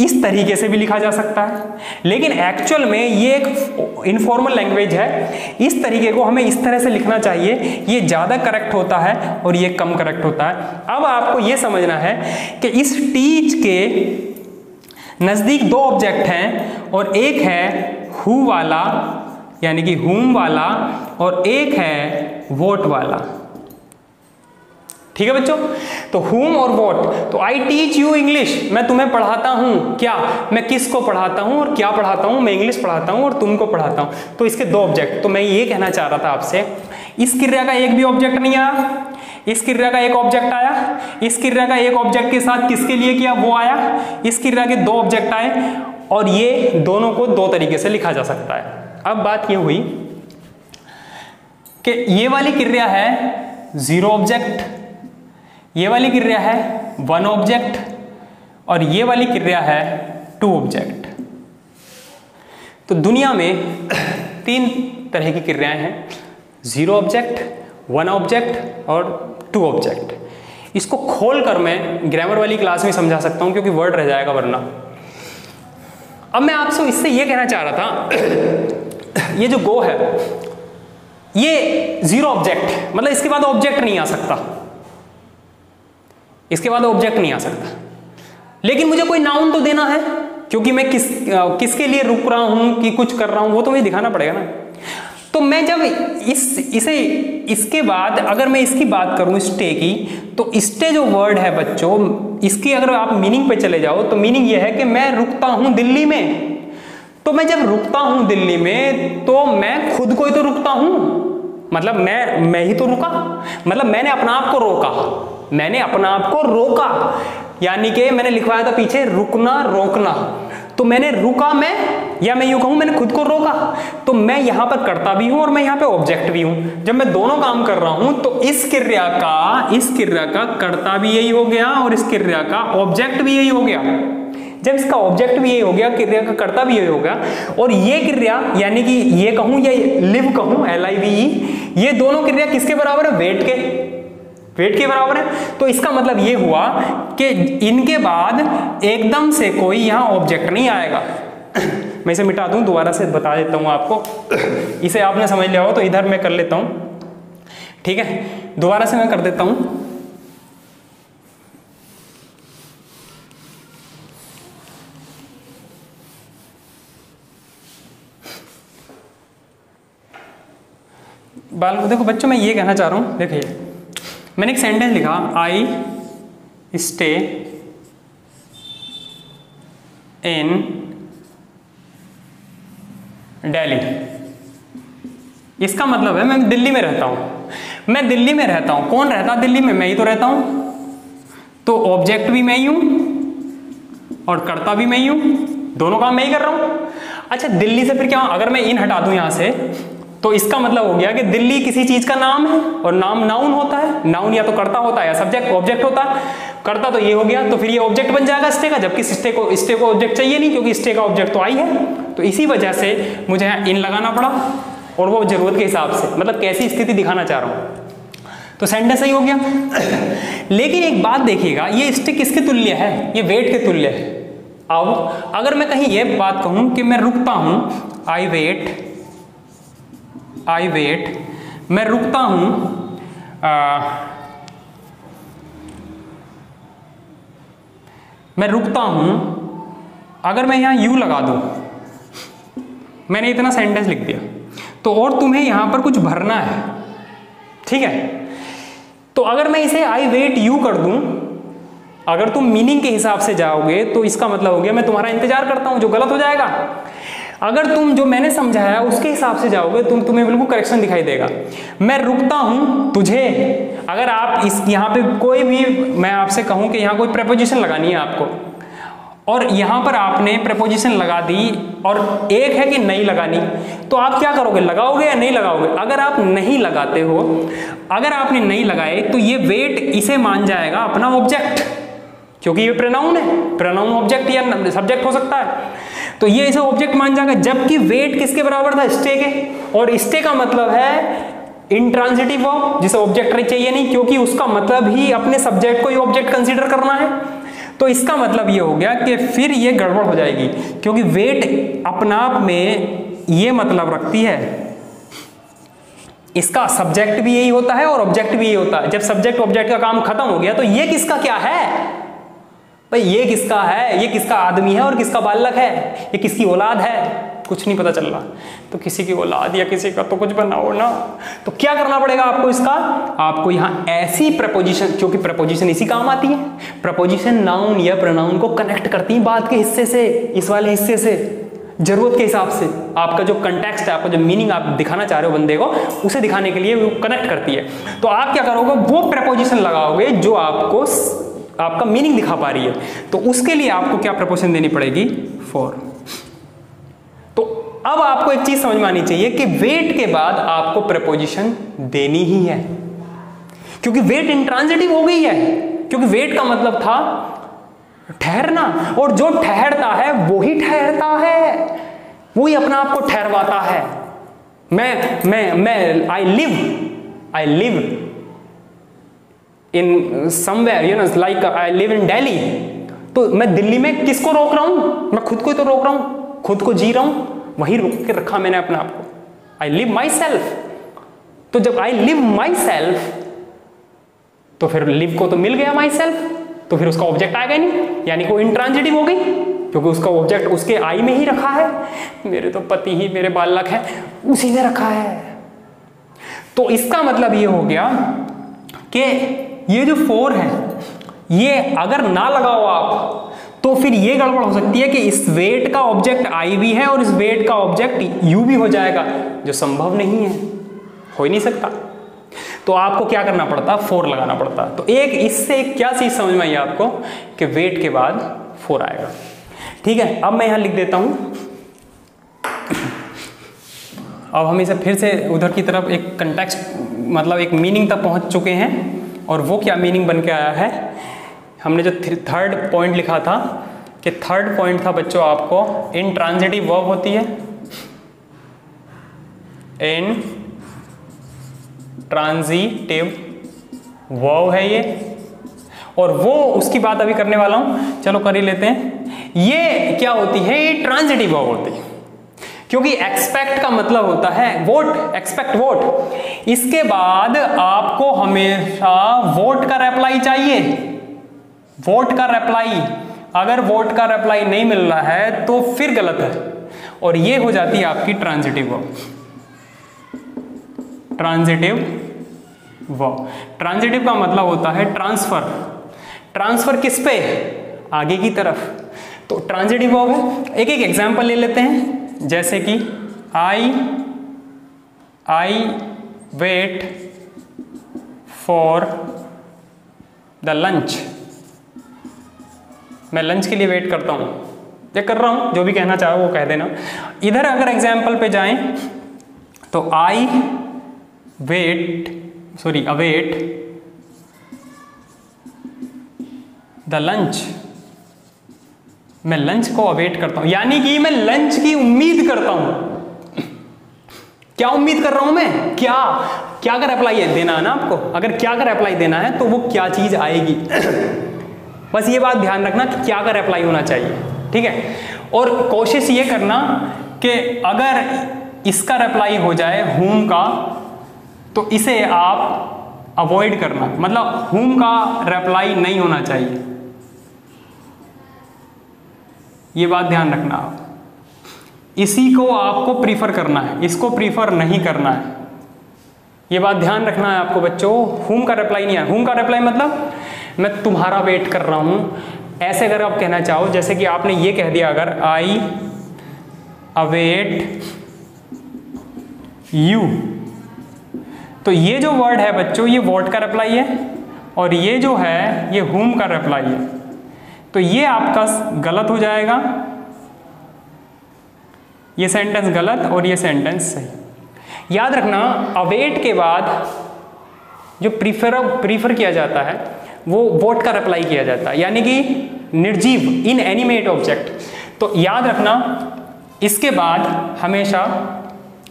इस तरीके से भी लिखा जा सकता है। लेकिन एक्चुअल में ये एक इनफॉर्मल लैंग्वेज है। इस तरीके को हमें इस तरह से लिखना चाहिए, ये ज़्यादा करेक्ट होता है और ये कम करेक्ट होता है। अब आपको ये समझना है कि इस टीच के नज़दीक दो ऑब्जेक्ट हैं और एक है हु वाला, यानी कि हुम वाला, और एक है वोट वाला। ठीक है बच्चों? तो हुम और वॉट तो आई टीच यू इंग्लिश मैं तुम्हें पढ़ाता हूँ। क्या? मैं किस को पढ़ाता हूँ और क्या पढ़ाता हूँ? मैं इंग्लिश पढ़ाता हूँ और तुमको पढ़ाता हूँ। तो इसके दो ऑब्जेक्ट तो मैं ये कहना चाह रहा था आपसे, इस क्रिया का एक भी ऑब्जेक्ट नहीं आया? इस क्रिया का एक ऑब्जेक्ट आया? इस क्रिया का एक ऑब्जेक्ट के साथ किसके लिए किया? वो आया। इस क्रिया के दो ऑब्जेक्ट आए और ये दोनों को दो तरीके से लिखा जा सकता है। अब बात ये हुई कि ये वाली क्रिया है ज़ीरो ऑब्जेक्ट ये वाली क्रिया है वन ऑब्जेक्ट और ये वाली क्रिया है टू ऑब्जेक्ट तो दुनिया में तीन तरह की क्रियाएँ हैं ज़ीरो ऑब्जेक्ट वन ऑब्जेक्ट और टू ऑब्जेक्ट इसको खोल कर मैं ग्रामर वाली क्लास में समझा सकता हूँ क्योंकि वर्ड रह जाएगा वरना। अब मैं आपसे इससे यह कहना चाह रहा था, ये जो गो है, ये ज़ीरो ऑब्जेक्ट मतलब इसके बाद ऑब्जेक्ट नहीं आ सकता। इसके बाद ऑब्जेक्ट नहीं आ सकता। लेकिन मुझे कोई नाउन तो देना है, क्योंकि मैं किस किसके लिए रुक रहा हूँ, कि कुछ कर रहा हूँ, वो तो मुझे दिखाना पड़ेगा ना। तो मैं जब इस, इसे, इसके बाद अगर मैं इसकी बात करूँ स्टे की तो स्टे जो वर्ड है बच्चों, इसकी अगर आप मीनिंग पे चले जाओ तो मीनिंग ये है कि मैं रुकता हूँ दिल्ली में। तो मैं जब रुकता हूँ दिल्ली में तो मैं खुद को ही तो रुकता हूँ। मतलब मैं मैं ही तो रुका। मतलब मैंने अपना आप को रोका। मैंने अपना आप को रोका। यानी कि मैंने लिखवाया था पीछे, रुकना, रोकना। तो मैंने रुका मैं, या मैं यूँ कहूँ, मैंने खुद को रोका। तो मैं यहाँ पर करता भी हूँ और मैं यहाँ पे ऑब्जेक्ट भी हूँ। जब मैं दोनों काम कर रहा हूँ तो इस क्रिया का, इस क्रिया का करता भी यही हो गया और इस क्रिया का ऑब्जेक्ट भी यही हो गया। जब इसका ऑब्जेक्ट भी यही हो गया, क्रिया का करता भी यही हो गया, और ये क्रिया, यानी कि ये कहूँ या लिव कहूँ एल आई वी ये दोनों क्रिया किसके बराबर है? वेट के। वेट के बराबर है। तो इसका मतलब ये हुआ कि इनके बाद एकदम से कोई यहाँ ऑब्जेक्ट नहीं आएगा। मैं इसे मिटा दूँ, दोबारा से बता देता हूँ आपको। इसे आपने समझ लिया हो तो इधर मैं कर लेता हूँ। ठीक है? दोबारा से मैं कर देता हूँ। बाल देखो, बच्चों, मैं ये कहना चाह रहा हूँ, देखिए। मैंने एक सेंटेंस लिखा आई स्टे इन दिल्ली इसका मतलब है मैं दिल्ली में रहता हूँ। मैं दिल्ली में रहता हूँ। कौन रहता दिल्ली में? मैं ही तो रहता हूँ। तो ऑब्जेक्ट भी मैं ही हूँ और करता भी मैं ही हूँ। दोनों काम मैं ही कर रहा हूँ। अच्छा दिल्ली से फिर क्या अगर मैं इन हटा दूँ यहाँ से तो इसका मतलब हो गया कि दिल्ली किसी चीज़ का नाम है और नाम नाउन होता है। नाउन या तो करता होता है या सब्जेक्ट ऑब्जेक्ट होता है। करता तो ये हो गया तो फिर ये ऑब्जेक्ट बन जाएगा स्टे का, जबकि स्टे को स्टे को ऑब्जेक्ट चाहिए नहीं, क्योंकि स्टे का ऑब्जेक्ट तो आई है। तो इसी वजह से मुझे इन लगाना पड़ा और वो ज़रूरत के हिसाब से मतलब कैसी स्थिति दिखाना चाह रहा हूँ। तो सेंटेंस सही हो गया। लेकिन एक बात देखिएगा, ये स्टिक किसके तुल्य है? ये वेट के तुल्य है। अब अगर मैं कहीं ये बात कहूँ कि मैं रुकता हूँ आई वेट आई वेट मैं रुकता हूँ। मैं रुकता हूँ। अगर मैं यहाँ यू लगा दूँ। मैंने इतना सेंटेंस लिख दिया। तो और तुम्हें यहाँ पर कुछ भरना है। ठीक है? तो अगर मैं इसे आई वेट यू कर दूँ, अगर तुम मीनिंग के हिसाब से जाओगे तो इसका मतलब हो गया मैं तुम्हारा इंतज़ार करता हूँ, जो गलत हो जाएगा। अगर तुम जो मैंने समझाया उसके हिसाब से जाओगे, तुम, तुम्हें बिल्कुल करेक्शन दिखाई देगा। मैं रुकता हूँ तुझे। अगर आप इस, यहाँ पे कोई भी, मैं आपसे कहूँ कि यहाँ कोई प्रपोजिशन लगानी है आपको। और यहाँ पर आपने प्रपोजिशन लगा दी और एक है कि नहीं लगानी तो आप क्या करोगे? लगाओगे या नहीं लगाओगे? अगर आप नहीं लगाते हो, अगर आपने नहीं लगाए तो ये वेट इसे मान जाएगा अपना ऑब्जेक्ट क्योंकि ये प्रोनाउन है। प्रोनाउन ऑब्जेक्ट या सब्जेक्ट हो सकता है। तो ये इसे ऑब्जेक्ट मान जाएगा, जबकि वेट किसके बराबर था? स्टे के। और स्टे का मतलब है इंट्रांसिटिव वर्ब जिसे ऑब्जेक्ट चाहिए नहीं, क्योंकि उसका मतलब ही अपने सब्जेक्ट को ही ऑब्जेक्ट कंसीडर करना है। तो इसका मतलब ये हो गया कि फिर ये गड़बड़ हो जाएगी, क्योंकि वेट अपना आप में ये मतलब रखती है। इसका सब्जेक्ट भी यही होता है और ऑब्जेक्ट भी यही होता है। जब सब्जेक्ट ऑब्जेक्ट का काम खत्म हो गया तो ये किसका क्या है? भाई, ये किसका है? ये किसका आदमी है और किसका बालक है? ये किसकी औलाद है? कुछ नहीं पता चल रहा। तो किसी की औलाद या किसी का तो कुछ बनाओ ना। तो क्या करना पड़ेगा आपको इसका? आपको यहाँ ऐसी प्रपोजिशन क्योंकि प्रपोजिशन इसी काम आती है। प्रपोजिशन नाउन या प्रनाउन को कनेक्ट करती है बात के हिस्से से, इस वाले हिस्से से, ज़रूरत के हिसाब से। आपका जो कंटेक्स्ट है, आपका जो मीनिंग आप दिखाना चाह रहे हो बंदे को, उसे दिखाने के लिए वो कनेक्ट करती है। तो आप क्या करोगे? वो प्रपोजिशन लगाओगे जो आपको आपका मीनिंग दिखा पा रही है। तो उसके लिए आपको क्या प्रपोजिशन देनी पड़ेगी? फॉर तो अब आपको एक चीज़ समझ में आनी चाहिए कि वेट के बाद आपको प्रपोजिशन देनी ही है। क्योंकि वेट इंट्रांजिटिव हो गई है। क्योंकि वेट का मतलब था ठहरना। और जो ठहरता है वो ही ठहरता है। वो ही अपना आप को ठहरवाता है। मैं मैं मैं I live I live in somewhere you know like I live in Delhi तो मैं दिल्ली में किसको रोक रहा हूँ? मैं खुद को ही तो रोक रहा हूँ। खुद को जी रहा हूँ। वही रोक के रखा मैंने अपने आप को। आई लिव माई सेल्फ तो जब आई लिव माई सेल्फ तो फिर लिव को तो मिल गया माई सेल्फ तो फिर उसका ऑब्जेक्ट आएगा नहीं। यानी कोई इंट्रांजिटिव हो गई, क्योंकि उसका ऑब्जेक्ट उसके आई में ही रखा है। मेरे तो पति ही मेरे बालक है, उसी ने रखा है। तो इसका मतलब ये हो गया कि ये जो फोर है, ये अगर ना लगाओ आप तो फिर ये गड़बड़ हो सकती है कि इस वेट का ऑब्जेक्ट आई भी है और इस वेट का ऑब्जेक्ट यू भी हो जाएगा, जो संभव नहीं है। हो ही नहीं सकता। तो आपको क्या करना पड़ता? फोर लगाना पड़ता। तो एक, इससे क्या चीज़ समझ में आई आपको? कि वेट के बाद फोर आएगा। ठीक है, अब मैं यहाँ लिख देता हूँ। अब हम इसे फिर से उधर की तरफ़ एक कंटेक्स्ट मतलब एक मीनिंग तक पहुँच चुके हैं। और वो क्या मीनिंग बन के आया है? हमने जो थर्ड पॉइंट लिखा था कि थर्ड पॉइंट था बच्चों आपको इन ट्रांजिटिव वर्ब होती है। इन ट्रांजिटिव वर्ब है ये। और वो उसकी बात अभी करने वाला हूँ। चलो कर ही लेते हैं। ये क्या होती है? ये ट्रांजिटिव वर्ब होती है। क्योंकि एक्सपेक्ट का मतलब होता है वोट एक्सपेक्ट वोट इसके बाद आपको हमेशा वोट का रिप्लाई चाहिए। वोट का रिप्लाई अगर वोट का रिप्लाई नहीं मिल रहा है तो फिर गलत है। और ये हो जाती है आपकी ट्रांजिटिव वर्ब ट्रांजिटिव व ट्रांजिटिव का मतलब होता है ट्रांसफ़र ट्रांसफ़र किस पे? आगे की तरफ़. तो ट्रांजिटिव वर्ब है। एक एक एग्जांपल ले लेते हैं। जैसे कि I I wait for the lunch मैं लंच के लिए वेट करता हूँ। ये कर रहा हूँ, जो भी कहना चाहो वो कह देना। इधर अगर एग्ज़ाम्पल पे जाएँ तो I wait sorry await the lunch मैं लंच को अवेट करता हूँ। यानी कि मैं लंच की उम्मीद करता हूँ। क्या उम्मीद कर रहा हूँ मैं? क्या? क्या कर अप्लाई है? देना है ना आपको? अगर क्या कर अप्लाई देना है तो वो क्या चीज़ आएगी? बस ये बात ध्यान रखना कि क्या कर अप्लाई होना चाहिए। ठीक है? और कोशिश ये करना कि अगर इसका रिप्लाई हो जाए होम का तो इसे आप अवॉइड करना। मतलब होम का रिप्लाई नहीं होना चाहिए। ये बात ध्यान रखना आप। इसी को आपको प्रीफर करना है, इसको प्रीफर नहीं करना है। ये बात ध्यान रखना है आपको बच्चों हुम का रिप्लाई नहीं है हुम का रिप्लाई मतलब मैं तुम्हारा वेट कर रहा हूँ। ऐसे अगर आप कहना चाहो, जैसे कि आपने ये कह दिया, अगर आई अवेट यू तो ये जो वर्ड है बच्चों, ये वॉट का रिप्लाई है? और ये जो है, ये हुम का रिप्लाई है। तो ये आपका गलत हो जाएगा। ये सेंटेंस गलत और ये सेंटेंस सही। याद रखना अवेट के बाद जो प्रीफर प्रीफर किया जाता है, वो वोट का रिप्लाई किया जाता है। यानी कि निर्जीव इन एनिमेट ऑब्जेक्ट तो याद रखना, इसके बाद हमेशा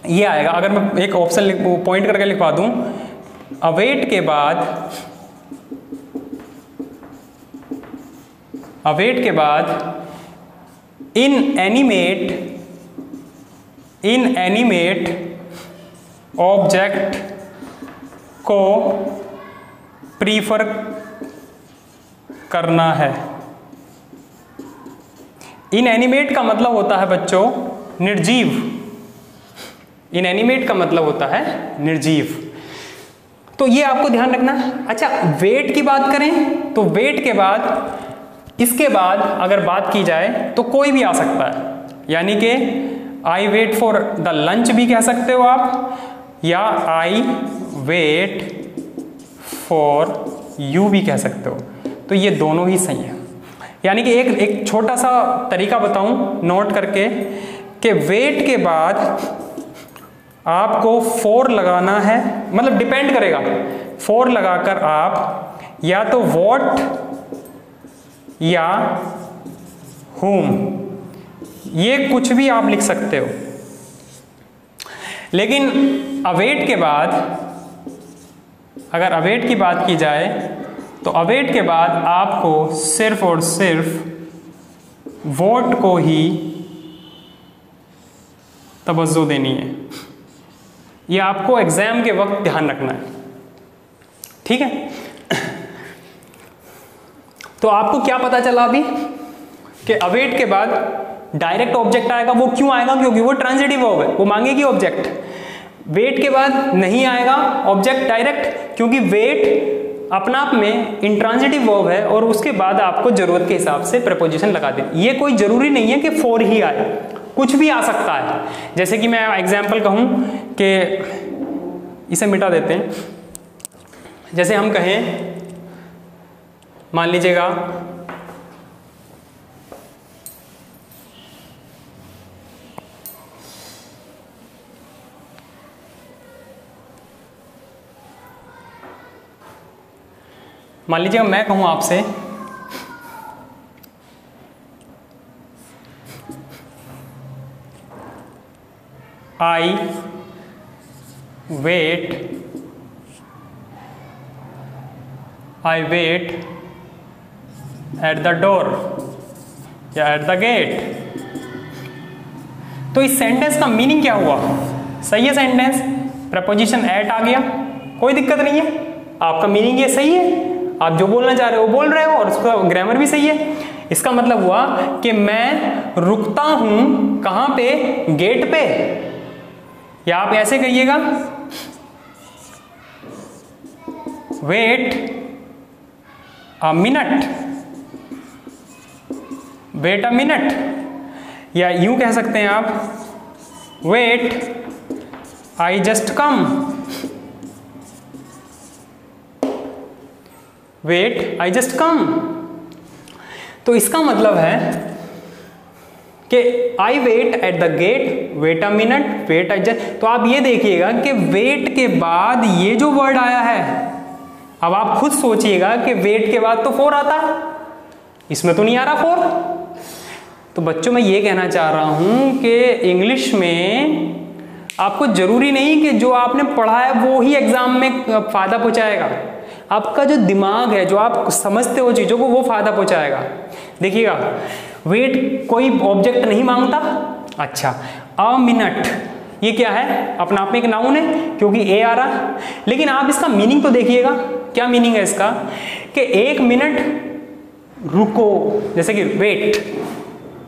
ये आएगा। अगर मैं एक ऑप्शन पॉइंट करके लिखवा दूँ अवेट के बाद अवेट के बाद inanimate inanimate object को प्रीफर करना है। इन एनिमेट का मतलब होता है बच्चों, निर्जीव। इन एनिमेट का मतलब होता है निर्जीव। तो ये आपको ध्यान रखना अच्छा वेट की बात करें तो वेट के बाद इसके बाद अगर बात की जाए तो कोई भी आ सकता है। यानी कि I wait for the lunch भी कह सकते हो आप, या आई वेट फॉर यू भी कह सकते हो। तो ये दोनों ही सही है। यानी कि एक एक छोटा सा तरीका बताऊँ नोट करके, कि वेट के बाद आपको फोर लगाना है मतलब डिपेंड करेगा। फोर लगाकर आप, या तो वॉट या होम ये कुछ भी आप लिख सकते हो। लेकिन अवेट के बाद, अगर अवेट की बात की जाए तो अवेट के बाद आपको सिर्फ़ और सिर्फ़ वोट को ही तवज्जो देनी है। ये आपको एग्ज़ाम के वक्त ध्यान रखना है। ठीक है? तो आपको क्या पता चला अभी? कि अवेट के बाद डायरेक्ट ऑब्जेक्ट आएगा, वो क्यों आएगा? क्योंकि वो ट्रांजिटिव वर्ब है, वो मांगेगी ऑब्जेक्ट वेट के बाद नहीं आएगा ऑब्जेक्ट डायरेक्ट क्योंकि वेट अपना आप में इंट्रांजिटिव वर्ब है और उसके बाद आपको ज़रूरत के हिसाब से प्रपोजिशन लगा दे. ये कोई ज़रूरी नहीं है कि फोर ही आए. कुछ भी आ सकता है. जैसे कि मैं एग्ज़ाम्पल कहूँ कि इसे मिटा देते हैं. जैसे हम कहें मान लीजिएगा। मान लीजिएगा मैं कहूँ आपसे I wait I wait at the door या एट द गेट तो इस सेंटेंस का मीनिंग क्या हुआ? सही है सेंटेंस प्रपोजिशन एट आ गया। कोई दिक्कत नहीं है। आपका मीनिंग ये सही है। आप जो बोलना चाह रहे हो बोल रहे हो और उसका ग्रामर भी सही है। इसका मतलब हुआ कि मैं रुकता हूँ कहाँ पे? गेट पे। या आप ऐसे कहिएगा wait a minute wait a minute या यूँ कह सकते हैं आप wait I just come wait I just come तो इसका मतलब है कि I wait at the gate wait a minute wait I adjust तो आप ये देखिएगा कि वेट के बाद ये जो वर्ड आया है, अब आप खुद सोचिएगा कि वेट के बाद तो फोर आता। इसमें तो नहीं आ रहा फोर तो बच्चों, मैं ये कहना चाह रहा हूँ कि इंग्लिश में आपको ज़रूरी नहीं कि जो आपने पढ़ा है, वो ही एग्ज़ाम में फ़ायदा पहुंचाएगा। आपका जो दिमाग है, जो आप समझते हो चीज़ों को, वो फ़ायदा पहुंचाएगा। देखिएगा वेट कोई ऑब्जेक्ट नहीं माँगता। अच्छा अ मिनट ये क्या है? अपना आप में एक नाउन है, क्योंकि ए आ रहा। लेकिन आप इसका मीनिंग तो देखिएगा। क्या मीनिंग है इसका? कि एक मिनट रुको, जैसे कि वेट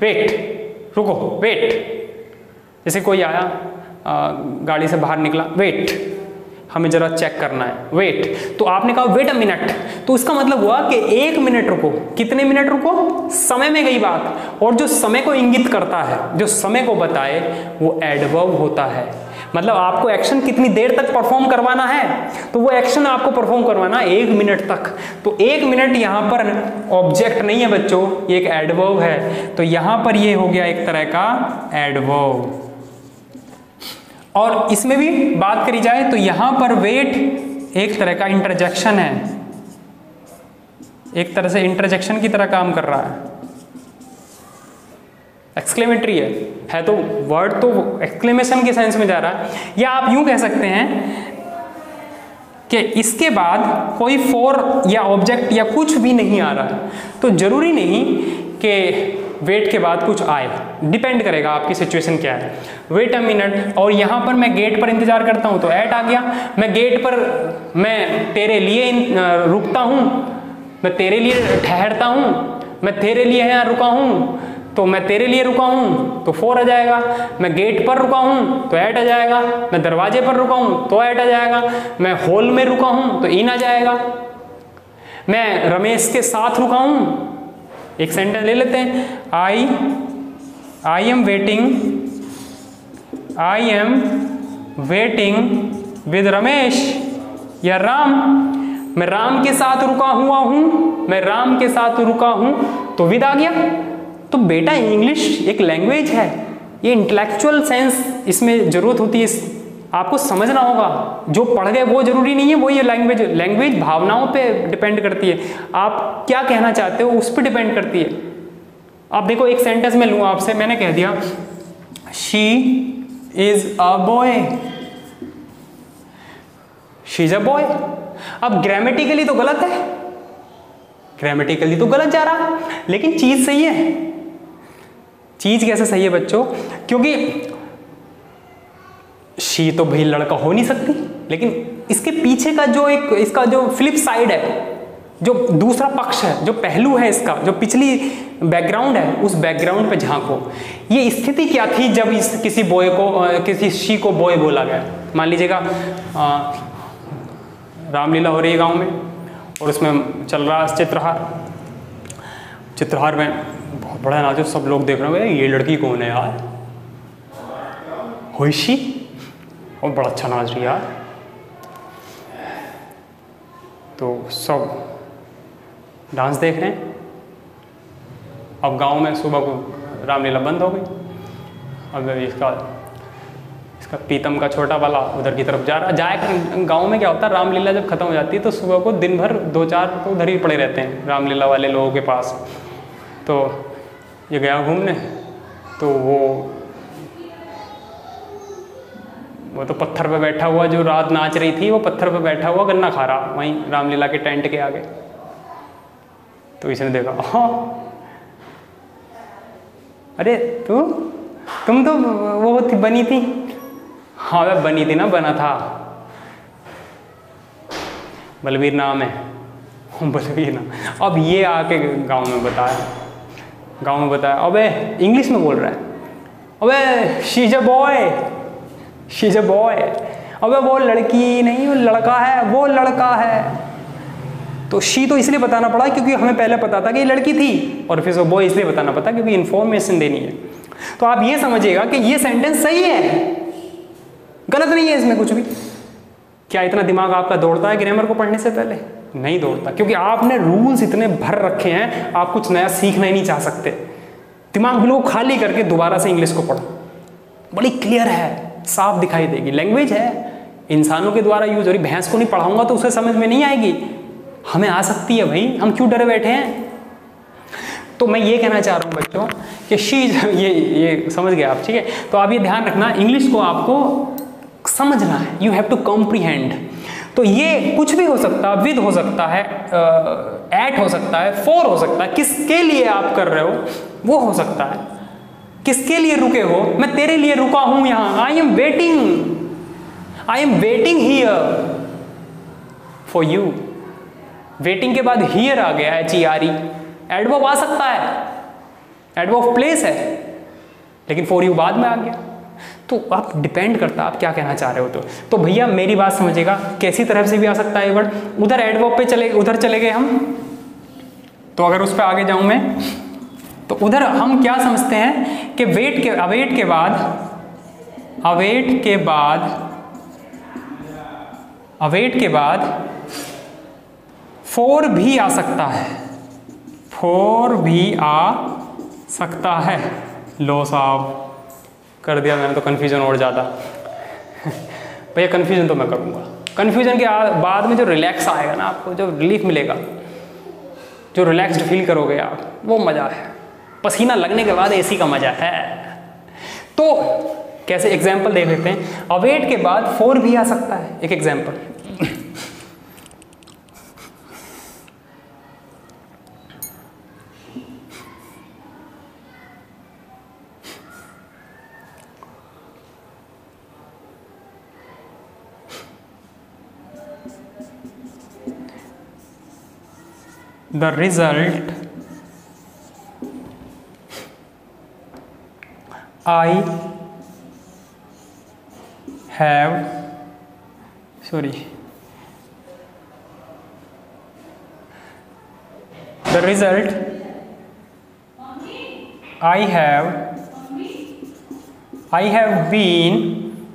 वेट रुको वेट जैसे कोई आया आ, गाड़ी से बाहर निकला वेट हमें जरा चेक करना है वेट। तो आपने कहा वेट अ मिनट। तो उसका मतलब हुआ कि एक मिनट रुको। कितने मिनट रुको? समय में गई बात। और जो समय को इंगित करता है जो समय को बताए वो एडवर्ब होता है। मतलब आपको एक्शन कितनी देर तक परफॉर्म करवाना है तो वो एक्शन आपको परफॉर्म करवाना एक मिनट तक। तो एक मिनट यहाँ पर ऑब्जेक्ट नहीं है बच्चों, ये एक एडवर्ब है। तो यहाँ पर ये हो गया एक तरह का एडवर्ब और इसमें भी बात करी जाए तो यहाँ पर वेट एक तरह का इंटरजेक्शन है। एक तरह से इंटरजेक्शन की तरह काम कर रहा है। एक्सक्लेमेटरी है। है तो वर्ड तो एक्सक्लेमेशन के सेंस में जा रहा। है या आप यूँ कह सकते हैं कि इसके बाद कोई फोर या ऑब्जेक्ट या कुछ भी नहीं आ रहा। तो ज़रूरी नहीं कि वेट के बाद कुछ आए। डिपेंड करेगा आपकी सिचुएशन क्या है। वेट अ मिनट और यहाँ पर मैं गेट पर इंतज़ार करता हूँ तो ऐट आ गया। मैं गेट पर, मैं तेरे लिए रुकता हूँ। मैं तेरे लिए ठहरता हूँ। मैं तेरे लिए यहाँ रुका हूँ। तो मैं तेरे लिए रुका हूँ तो फोर आ जाएगा। मैं गेट पर रुका हूँ तो एट आ जाएगा। मैं दरवाजे पर रुका हूँ तो एट आ जाएगा। मैं हॉल में रुका हूँ तो इन आ जाएगा। मैं रमेश के साथ रुका हूँ। एक सेंटेंस ले लेते हैं। I I am waiting I am waiting with Ramesh या राम। मैं राम के साथ रुका हुआ हूँ, मैं राम के साथ रुका हूँ तो विद आ गया। तो बेटा इंग्लिश एक लैंग्वेज है। ये इंटेलेक्चुअल सेंस इसमें ज़रूरत होती है आपको समझना होगा। जो पढ़ गए, वो ज़रूरी नहीं है, वो ये लैंग्वेज लैंग्वेज भावनाओं पे डिपेंड करती है। आप क्या कहना चाहते हो, उस पर डिपेंड करती है। आप देखो, एक सेंटेंस में लूँ आपसे, मैंने कह दिया she is a boy she is a boy अब ग्रामेटिकली तो गलत है। ग्रामेटिकली तो गलत जा रहा। लेकिन चीज़ सही है। चीज़ कैसे सही है बच्चों? क्योंकि शी तो भाई लड़का हो नहीं सकती, लेकिन इसके पीछे का जो एक, इसका जो फ्लिप साइड है, जो दूसरा पक्ष है, जो पहलू है इसका, जो पिछली बैकग्राउंड है, उस बैकग्राउंड पे झांको। ये स्थिति क्या थी जब इस, किसी बॉय को किसी शी को बॉय बोला गया? मान लीजिएगा रामलीला हो रही है गाँव में, और उसमें चल रहा चित्रहार। चित्रहार में बहुत बड़ा नाचो सब लोग देख रहे हैं ये लड़की कौन है यार? होशी और बड़ा अच्छा नाच रही यार। तो सब डांस देख रहे हैं। अब गाँव में सुबह को रामलीला बंद हो गई। अब इसका इसका पीतम का छोटा वाला उधर की तरफ़ जा रहा। जाए गाँव में क्या होता है, रामलीला जब खत्म हो जाती है तो सुबह को दिन भर दो चार तो उधर ही पड़े रहते हैं, रामलीला वाले लोगों के पास। तो ये गया घूमने तो वो वो तो पत्थर पे बैठा हुआ जो रात नाच रही थी, वो पत्थर पे बैठा हुआ गन्ना खा रहा, वहीं रामलीला के टेंट के आगे। तो इसने देखा हाँ अरे तू, तुम तो वो थी, बनी थी? हाँ वह बनी थी ना, बना था। बलवीर नाम है। बलवीर नाम, अब ये आके गाँव में बताया। गाँव में बताया, अबे इंग्लिश में बोल रहा है। अबे she's a boy she's a boy अबे, वो लड़की नहीं, वो लड़का है, वो लड़का है। तो शी तो इसलिए बताना पड़ा क्योंकि हमें पहले पता था कि ये लड़की थी, और फिर वो बॉय इसलिए बताना पता क्योंकि इन्फॉर्मेशन देनी है। तो आप ये समझिएगा कि ये सेंटेंस सही है। गलत नहीं है इसमें कुछ भी। क्या इतना दिमाग आपका दौड़ता है ग्रामर को पढ़ने से पहले? नहीं दौड़ता। क्योंकि आपने रूल्स इतने भर रखे हैं, आप कुछ नया सीखना ही नहीं चाह सकते। दिमाग बिल्कुल खाली करके दोबारा से इंग्लिश को पढ़ो। बड़ी क्लियर है, साफ़ दिखाई देगी। लैंग्वेज है। इंसानों के द्वारा यूज़ हो रही, भैंस को नहीं पढ़ाऊँगा तो उसे समझ में नहीं आएगी। हमें आ सकती है भाई, हम क्यों डरे बैठे हैं? तो मैं ये कहना चाह रहा हूँ बच्चों कि शी ये ये समझ गए आप, ठीक है? तो आप ये ध्यान रखना इंग्लिश को आपको समझना है। यू हैव टू कॉम्प्रीहेंड तो ये कुछ भी हो सकता है विद हो सकता है एट हो सकता है फोर हो सकता है। किसके लिए आप कर रहे हो, वो हो सकता है। किसके लिए रुके हो, मैं तेरे लिए रुका हूँ यहाँ। I am waiting I am waiting here for you waiting के बाद हियर आ गया है ची आरी एडवर्ब आ सकता है। एडवर्ब प्लेस है। लेकिन फॉर यू बाद में आ गया। तो आप डिपेंड करता, आप क्या कहना चाह रहे हो तो। तो भैया, मेरी बात समझेगा कैसी तरफ़ से भी आ सकता है वर्ड उधर एडवर्ब पे चले, उधर चले गए हम। तो अगर उस पर आगे जाऊँ मैं तो उधर हम क्या समझते हैं कि वेट के अवेट के बाद अवेट के बाद अवेट के बाद फोर भी आ सकता है। फोर भी आ सकता है। लो साहब। कर दिया मैंने तो कन्फ्यूज़न और ज़्यादा। भैया कन्फ्यूज़न तो मैं करूँगा। कन्फ्यूज़न के बाद में जो रिलैक्स आएगा ना आपको, जो रिलीफ मिलेगा, जो रिलैक्स्ड फील करोगे आप, वो मज़ा है। पसीना लगने के बाद एसी का मज़ा है। तो कैसे एग्ज़ाम्पल देख लेते हैं? अवेट के बाद फोर भी आ सकता है, एक example the result I have sorry. The result I have I have been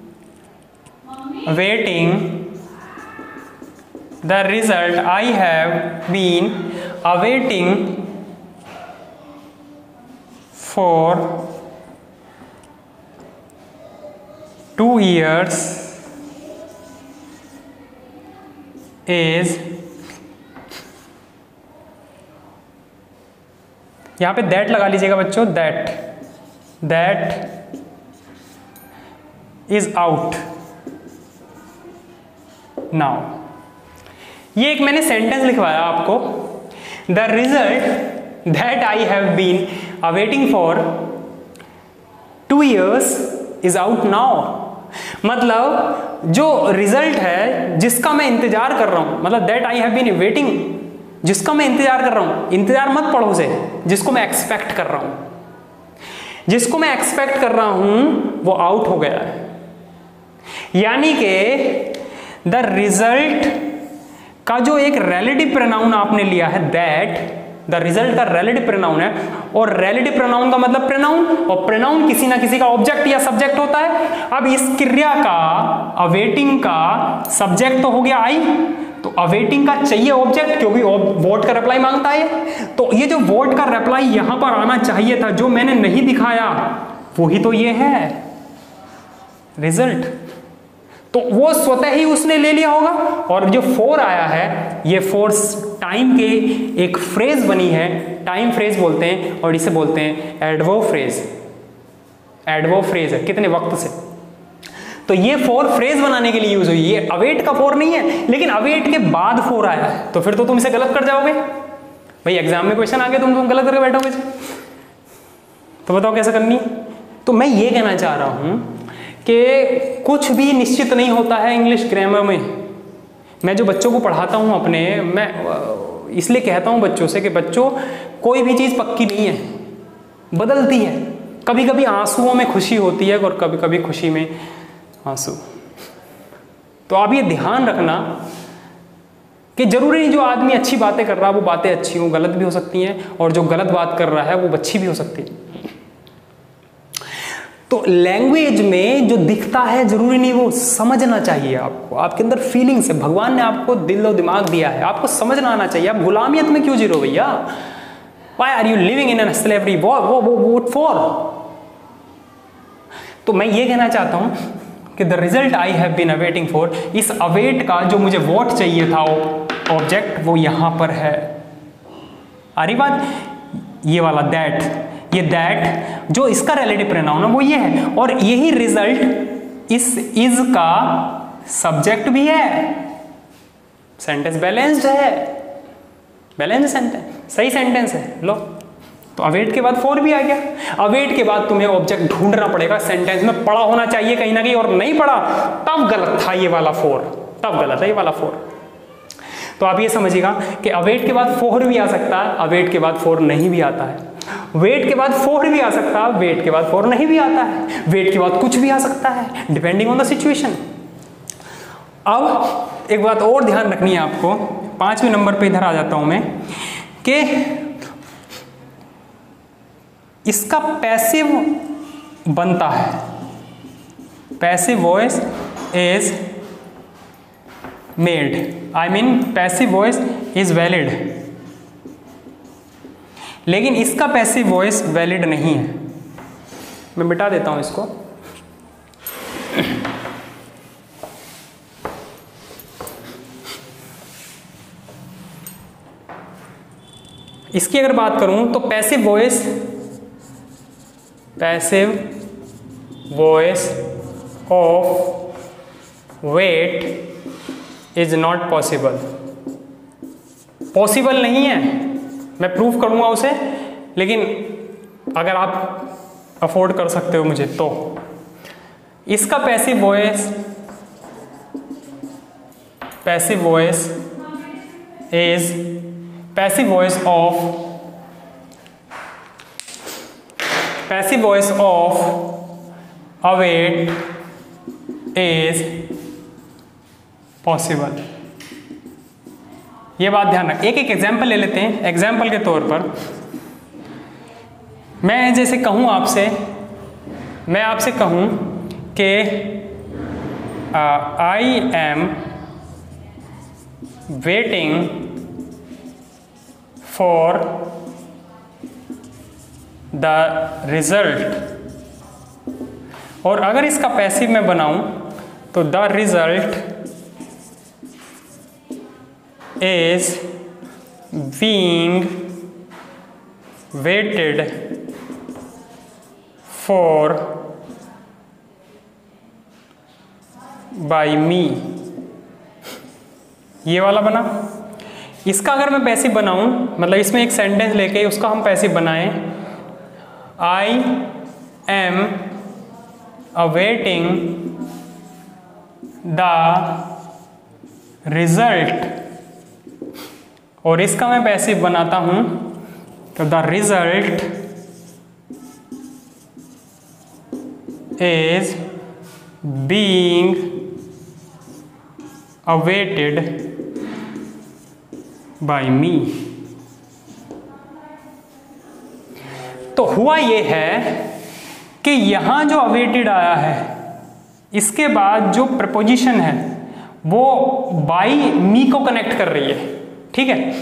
waiting. The result I have been awaiting for two years is यहाँ पे दैट लगा लीजिएगा बच्चों that that is out now ये एक मैंने सेंटेंस लिखवाया आपको। The result that I have been awaiting for two years is out now मतलब जो रिज़ल्ट है, जिसका मैं इंतज़ार कर रहा हूँ मतलब that I have been waiting जिसका मैं इंतज़ार कर रहा हूँ, इंतज़ार मत पढ़ो उसे, जिसको मैं एक्सपेक्ट कर रहा हूँ। जिसको मैं एक्सपेक्ट कर रहा हूँ, वो आउट हो गया। है यानी कि द रिज़ल्ट का जो एक रिलेटिव प्रोनाउन आपने लिया है दैट द रिज़ल्ट का रिलेटिव प्रोनाउन है, और रिलेटिव प्रोनाउन का मतलब प्रोनाउन और प्रोनाउन किसी ना किसी का ऑब्जेक्ट या सब्जेक्ट होता है। अब इस क्रिया का अवेटिंग का सब्जेक्ट तो हो गया आई तो अवेटिंग का चाहिए ऑब्जेक्ट क्योंकि वोट का रिप्लाई माँगता है। तो ये जो वोट का रिप्लाई यहाँ पर आना चाहिए था, जो मैंने नहीं दिखाया, वही तो ये है। रिज़ल्ट तो वो स्वतः ही उसने ले लिया होगा। और जो फोर आया है, ये फोर टाइम के एक फ्रेज बनी है। टाइम फ्रेज बोलते हैं और इसे बोलते हैं एडवो फ्रेज। एडवो फ्रेज है, कितने वक्त से। तो ये फोर फ्रेज बनाने के लिए यूज़ हुई। ये अवेट का फोर नहीं है, लेकिन अवेट के बाद फोर आया है। तो फिर तो तुम इसे गलत कर जाओगे। भाई एग्ज़ाम में क्वेश्चन आ गया तुम तुम गलत करके बैठोगे। तो बताओ कैसे करनी तो मैं ये कहना चाह रहा हूँ कि कुछ भी निश्चित नहीं होता है इंग्लिश ग्रामर में। मैं जो बच्चों को पढ़ाता हूँ अपने, मैं, इसलिए कहता हूँ बच्चों से कि बच्चों, कोई भी चीज़ पक्की नहीं है, बदलती है। कभी कभी आंसुओं में खुशी होती है और कभी कभी खुशी में आँसू। तो आप ये ध्यान रखना कि ज़रूरी नहीं जो आदमी अच्छी बातें कर रहा है वो बातें अच्छी हों, गलत भी हो सकती हैं, और जो गलत बात कर रहा है, वो अच्छी भी हो सकती है। तो लैंग्वेज में जो दिखता है ज़रूरी नहीं, वो समझना चाहिए आपको। आपके अंदर फीलिंग्स है। भगवान ने आपको दिल और दिमाग दिया है। आपको समझना आना चाहिए। आप गुलामियत में क्यों ज़ीरो भैया? Why are you living in an slavery वो वो वो वोट फॉर तो मैं ये कहना चाहता हूँ कि the result I have been awaiting for इस अवेट का जो मुझे वोट चाहिए था ऑब्जेक्ट वो यहाँ पर है। अरे बात, ये वाला दैट ये दैट जो इसका रिलेटिव प्रोनाउन है, वो ये है। और यही रिज़ल्ट इस इज़ का सब्जेक्ट भी है। सेंटेंस बैलेंस्ड है। बैलेंस सेंटेंस सही सेंटेंस है। लो। तो अवेट के बाद फोर भी आ गया। अवेट के बाद तुम्हें ऑब्जेक्ट ढूंढना पड़ेगा। सेंटेंस में पड़ा होना चाहिए कहीं ना कहीं और नहीं पड़ा तब गलत था ये वाला फोर तब गलत है ये वाला फोर तो आप ये समझिएगा कि अवेट के बाद फोर भी आ सकता है अवेट के बाद फोर नहीं भी आता है। वेट के बाद फोर भी आ सकता है वेट के बाद फोर नहीं भी आता है वेट के बाद कुछ भी आ सकता है डिपेंडिंग ऑन द सिचुएशन अब एक बात और ध्यान रखनी है आपको, पाँचवें नंबर पे इधर आ जाता हूँ मैं, कि इसका पैसिव बनता है। Passive voice is made I mean passive voice is valid लेकिन इसका पैसिव वॉइस वैलिड नहीं है। मैं मिटा देता हूँ इसको। इसकी अगर बात करूँ तो passive voice passive voice of wait is not possible possible नहीं है। मैं प्रूफ करूँगा उसे, लेकिन अगर आप अफोर्ड कर सकते हो मुझे तो। इसका passive voice passive voice is passive voice of passive voice of await is possible ये बात ध्यान रख। एक एक एग्ज़ाम्पल ले लेते हैं। एग्ज़ाम्पल के तौर पर, मैं जैसे कहूँ आपसे, मैं आपसे कहूँ कि I am waiting for the result और अगर इसका पैसिव मैं बनाऊँ तो the result is being waited for by me ये वाला बना। इसका अगर मैं पैसिव बनाऊँ मतलब इसमें एक सेंटेंस लेके उसका हम पैसिव बनाएँ I am awaiting the result. और इसका मैं पैसिव बनाता हूँ। तो the result is being awaited by me. तो हुआ यह है कि यहाँ जो अवेटेड आया है, इसके बाद जो प्रपोजिशन है, वो बाई मी को कनेक्ट कर रही है। ठीक है?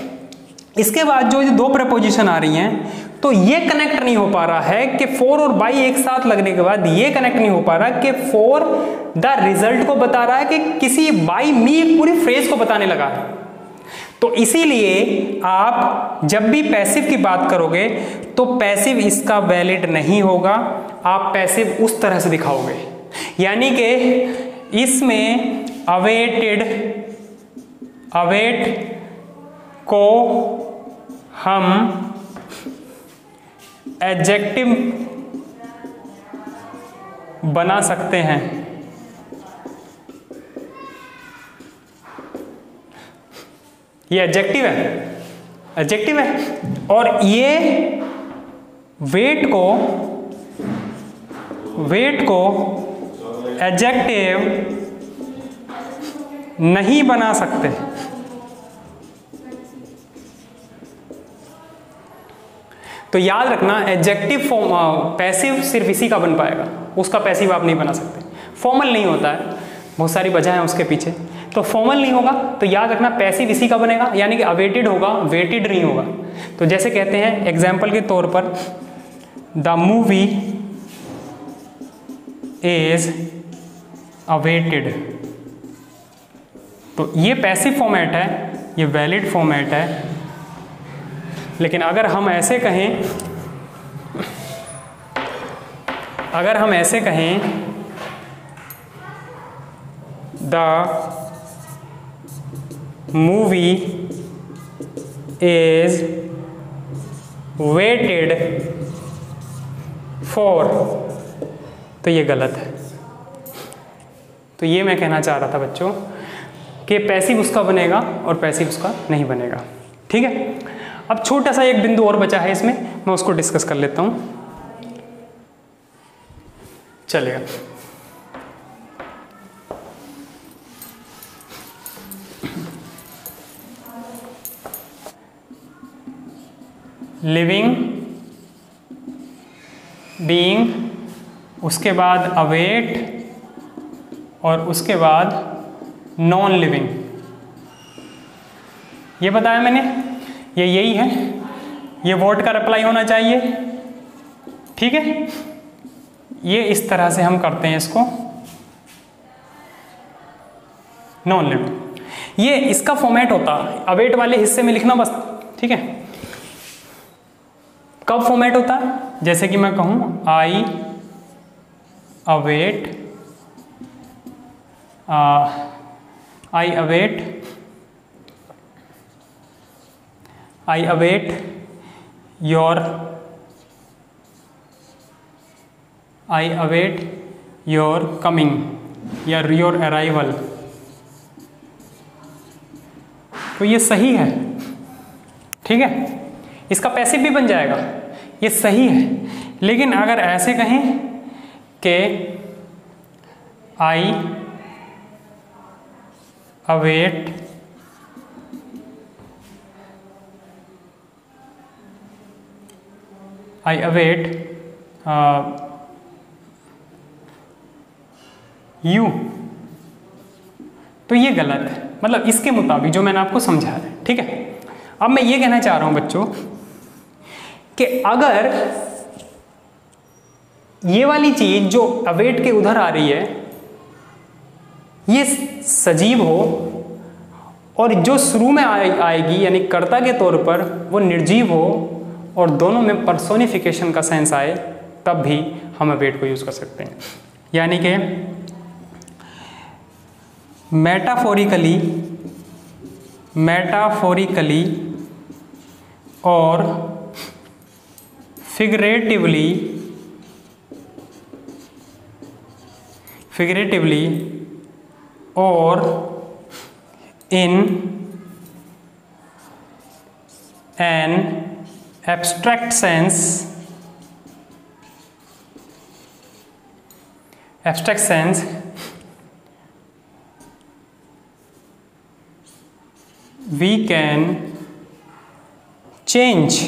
इसके बाद जो ये दो प्रपोजिशन आ रही हैं तो ये कनेक्ट नहीं हो पा रहा है कि फोर और बाई एक साथ लगने के बाद ये कनेक्ट नहीं हो पा रहा कि फोर द रिज़ल्ट को बता रहा है कि किसी बाई मी पूरी फ्रेज को बताने लगा है। तो इसीलिए आप जब भी पैसिव की बात करोगे तो पैसिव इसका वैलिड नहीं होगा, आप पैसिव उस तरह से दिखाओगे। यानी कि इसमें अवेटेड अवेट को हम एडजेक्टिव बना सकते हैं। ये एडजेक्टिव है। एडजेक्टिव है। और ये वेट को वेट को एडजेक्टिव नहीं बना सकते। तो याद रखना एडजेक्टिव फॉर्म पैसिव सिर्फ़ इसी का बन पाएगा। उसका पैसिव आप नहीं बना सकते। फॉर्मल नहीं होता है। बहुत सारी वजह है उसके पीछे। तो फॉर्मल नहीं होगा तो याद रखना पैसिव इसी का बनेगा, यानी कि अवेटेड होगा वेटेड नहीं होगा। तो जैसे कहते हैं एग्ज़ाम्पल के तौर पर द मूवी इज़ अवेटेड तो ये पैसिव फॉर्मेट है, ये वैलिड फॉर्मेट है लेकिन अगर हम ऐसे कहें, अगर हम ऐसे कहें, the movie is waited for तो ये गलत है। तो ये मैं कहना चाह रहा था बच्चों, कि पैसिव उसका बनेगा और पैसिव उसका नहीं बनेगा। ठीक है? अब छोटा सा एक बिंदु और बचा है इसमें, मैं उसको डिस्कस कर लेता हूँ। चलेगा। लिविंग बीइंग उसके बाद अवेट और उसके बाद नॉन लिविंग ये बताया मैंने? ये यही है। ये वोट का रिप्लाई होना चाहिए। ठीक है? ये इस तरह से हम करते हैं इसको। नॉन लिविंग ये इसका फॉर्मेट होता। अवेट वाले हिस्से में लिखना बस। ठीक है? कब फॉर्मेट होता? जैसे कि मैं कहूँ I await I await I await your I await your coming या योर अराइवल तो ये सही है, ठीक है? इसका पैसिव भी बन जाएगा, ये सही है। लेकिन अगर ऐसे कहें कि I await I await you तो ये गलत है। मतलब इसके मुताबिक जो मैंने आपको समझा है ठीक है? अब मैं ये कहना चाह रहा हूँ बच्चों कि अगर ये वाली चीज़ जो अवेट के उधर आ रही है ये सजीव हो और जो शुरू में आए, आएगी यानी कर्ता के तौर पर वो निर्जीव हो और दोनों में पर्सोनिफिकेशन का सेंस आए, तब भी हम अवेट को यूज़ कर सकते हैं। यानी कि मेटाफोरिकली मेटाफोरिकली और फिगरेटिवली फिगरेटिवली और in an abstract sense abstract sense we can change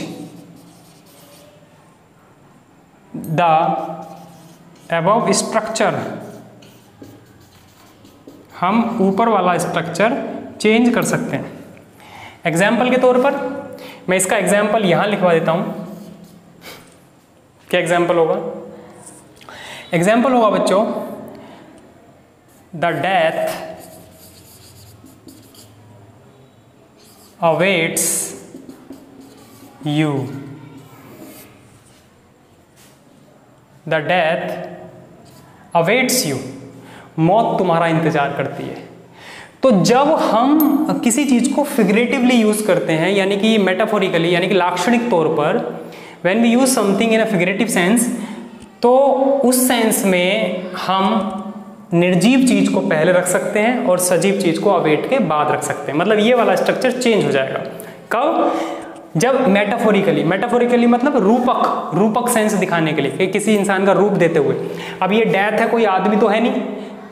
the above structure. हम ऊपर वाला स्ट्रक्चर चेंज कर सकते हैं। एग्ज़ाम्पल के तौर पर मैं इसका एग्ज़ाम्पल यहाँ लिखवा देता हूँ। क्या एग्ज़ाम्पल होगा? एग्ज़ाम्पल होगा बच्चों the death awaits you the death awaits you मौत तुम्हारा इंतज़ार करती है। तो जब हम किसी चीज़ को फिगरेटिवली यूज़ करते हैं, यानी कि मेटाफोरिकली यानी कि लाक्षणिक तौर पर when we use something in a figurative sense तो उस सेंस में हम निर्जीव चीज़ को पहले रख सकते हैं और सजीव चीज़ को अवेट के बाद रख सकते हैं। मतलब ये वाला स्ट्रक्चर चेंज हो जाएगा। कब? जब मेटाफोरिकली मेटाफोरिकली मतलब रूपक रूपक सेंस दिखाने के लिए, कि किसी इंसान का रूप देते हुए। अब ये डेथ है, कोई आदमी तो है नहीं।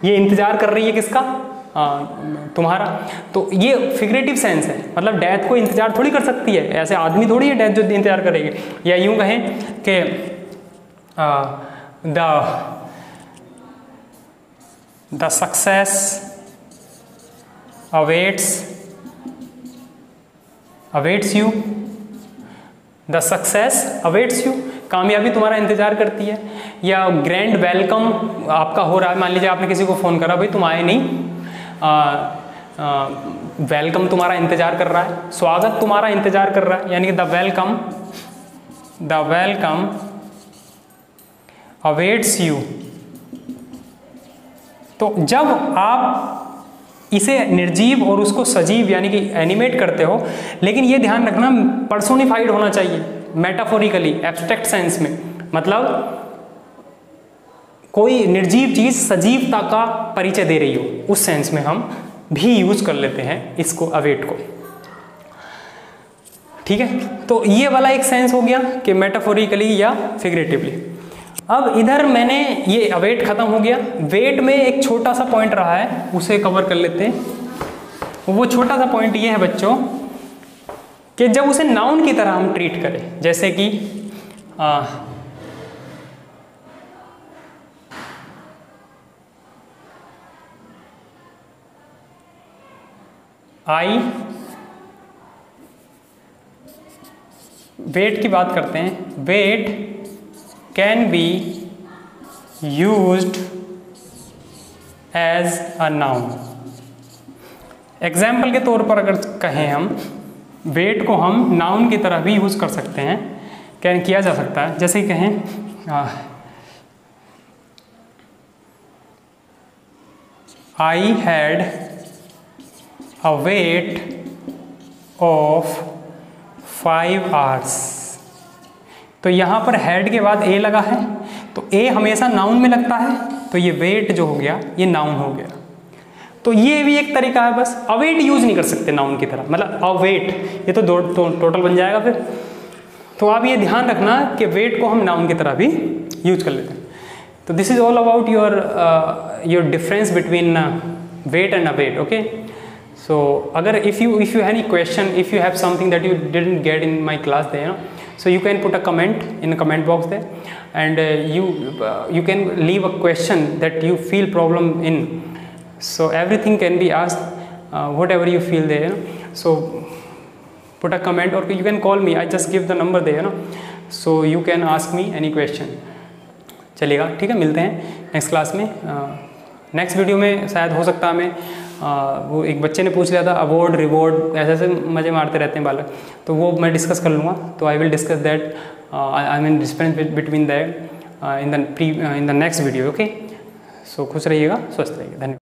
ये इंतज़ार कर रही है किसका? तुम्हारा। तो ये फिगरेटिव सेंस है। मतलब डेथ को इंतज़ार थोड़ी कर सकती है। ऐसे आदमी थोड़ी है डेथ जो इंतज़ार करेगी। या यूँ कहें कि the the success awaits awaits you. The success awaits you. कामयाबी तुम्हारा इंतज़ार करती है। या ग्रैंड वेलकम आपका हो रहा है। मान लीजिए आपने किसी को फ़ोन करा, भाई तुम आए नहीं। वेलकम तुम्हारा इंतज़ार कर रहा है, स्वागत तुम्हारा इंतज़ार कर रहा है, यानी कि the welcome the welcome awaits you तो जब आप इसे निर्जीव और उसको सजीव यानी कि एनिमेट करते हो, लेकिन ये ध्यान रखना पर्सोनिफाइड होना चाहिए मेटाफोरिकली एब्स्ट्रैक्ट सेंस में। मतलब कोई निर्जीव चीज़ सजीवता का परिचय दे रही हो, उस सेंस में हम भी यूज़ कर लेते हैं इसको अवेट को। ठीक है? तो ये वाला एक सेंस हो गया कि मेटाफोरिकली या फिगरेटिवली अब इधर मैंने ये अवेट खत्म हो गया। वेट में एक छोटा सा पॉइंट रहा है, उसे कवर कर लेते हैं। वो छोटा सा पॉइंट ये है बच्चों, कि जब उसे नाउन की तरह हम ट्रीट करें, जैसे कि आई। वेट की बात करते हैं। Wait can be use as a noun example के तौर पर अगर कहें हम वेट को हम नाउन की तरह भी यूज़ कर सकते हैं। क्या किया जा सकता है। जैसे कहें I had a wait of five hours तो यहाँ पर हेड के बाद ए लगा है तो ए हमेशा नाउन में लगता है तो ये वेट जो हो गया ये नाउन हो गया। तो ये भी एक तरीका है बस अवेट यूज़ नहीं कर सकते नाउन की तरह मतलब अवेट ये तो दो तो, टोटल बन जाएगा फिर। तो आप ये ध्यान रखना कि वेट को हम नाउन की तरह भी यूज़ कर लेते हैं। तो this is all about your your difference between wait and await wait okay so अगर if you if you have any question if you have something that you didn't get in my class they so you can put a comment in comment box they and you you can leave a question that you feel problem in so everything can be ask whatever you feel they so put a comment और you can call me I just give the number they है ना so you can ask me any question चलेगा? ठीक है, मिलते हैं next class में। Next video में शायद हो सकता है मैं हमें वो एक बच्चे ने पूछ लिया था अवॉर्ड रिवॉर्ड ऐसे ऐसे मज़े मारते रहते हैं बालक। तो वो मैं डिस्कस कर लूँगा। तो I will discuss that I mean dispense between that in the pre in the next video okay so खुश रहिएगा, स्वस्थ रहिएगा। धन्यवाद।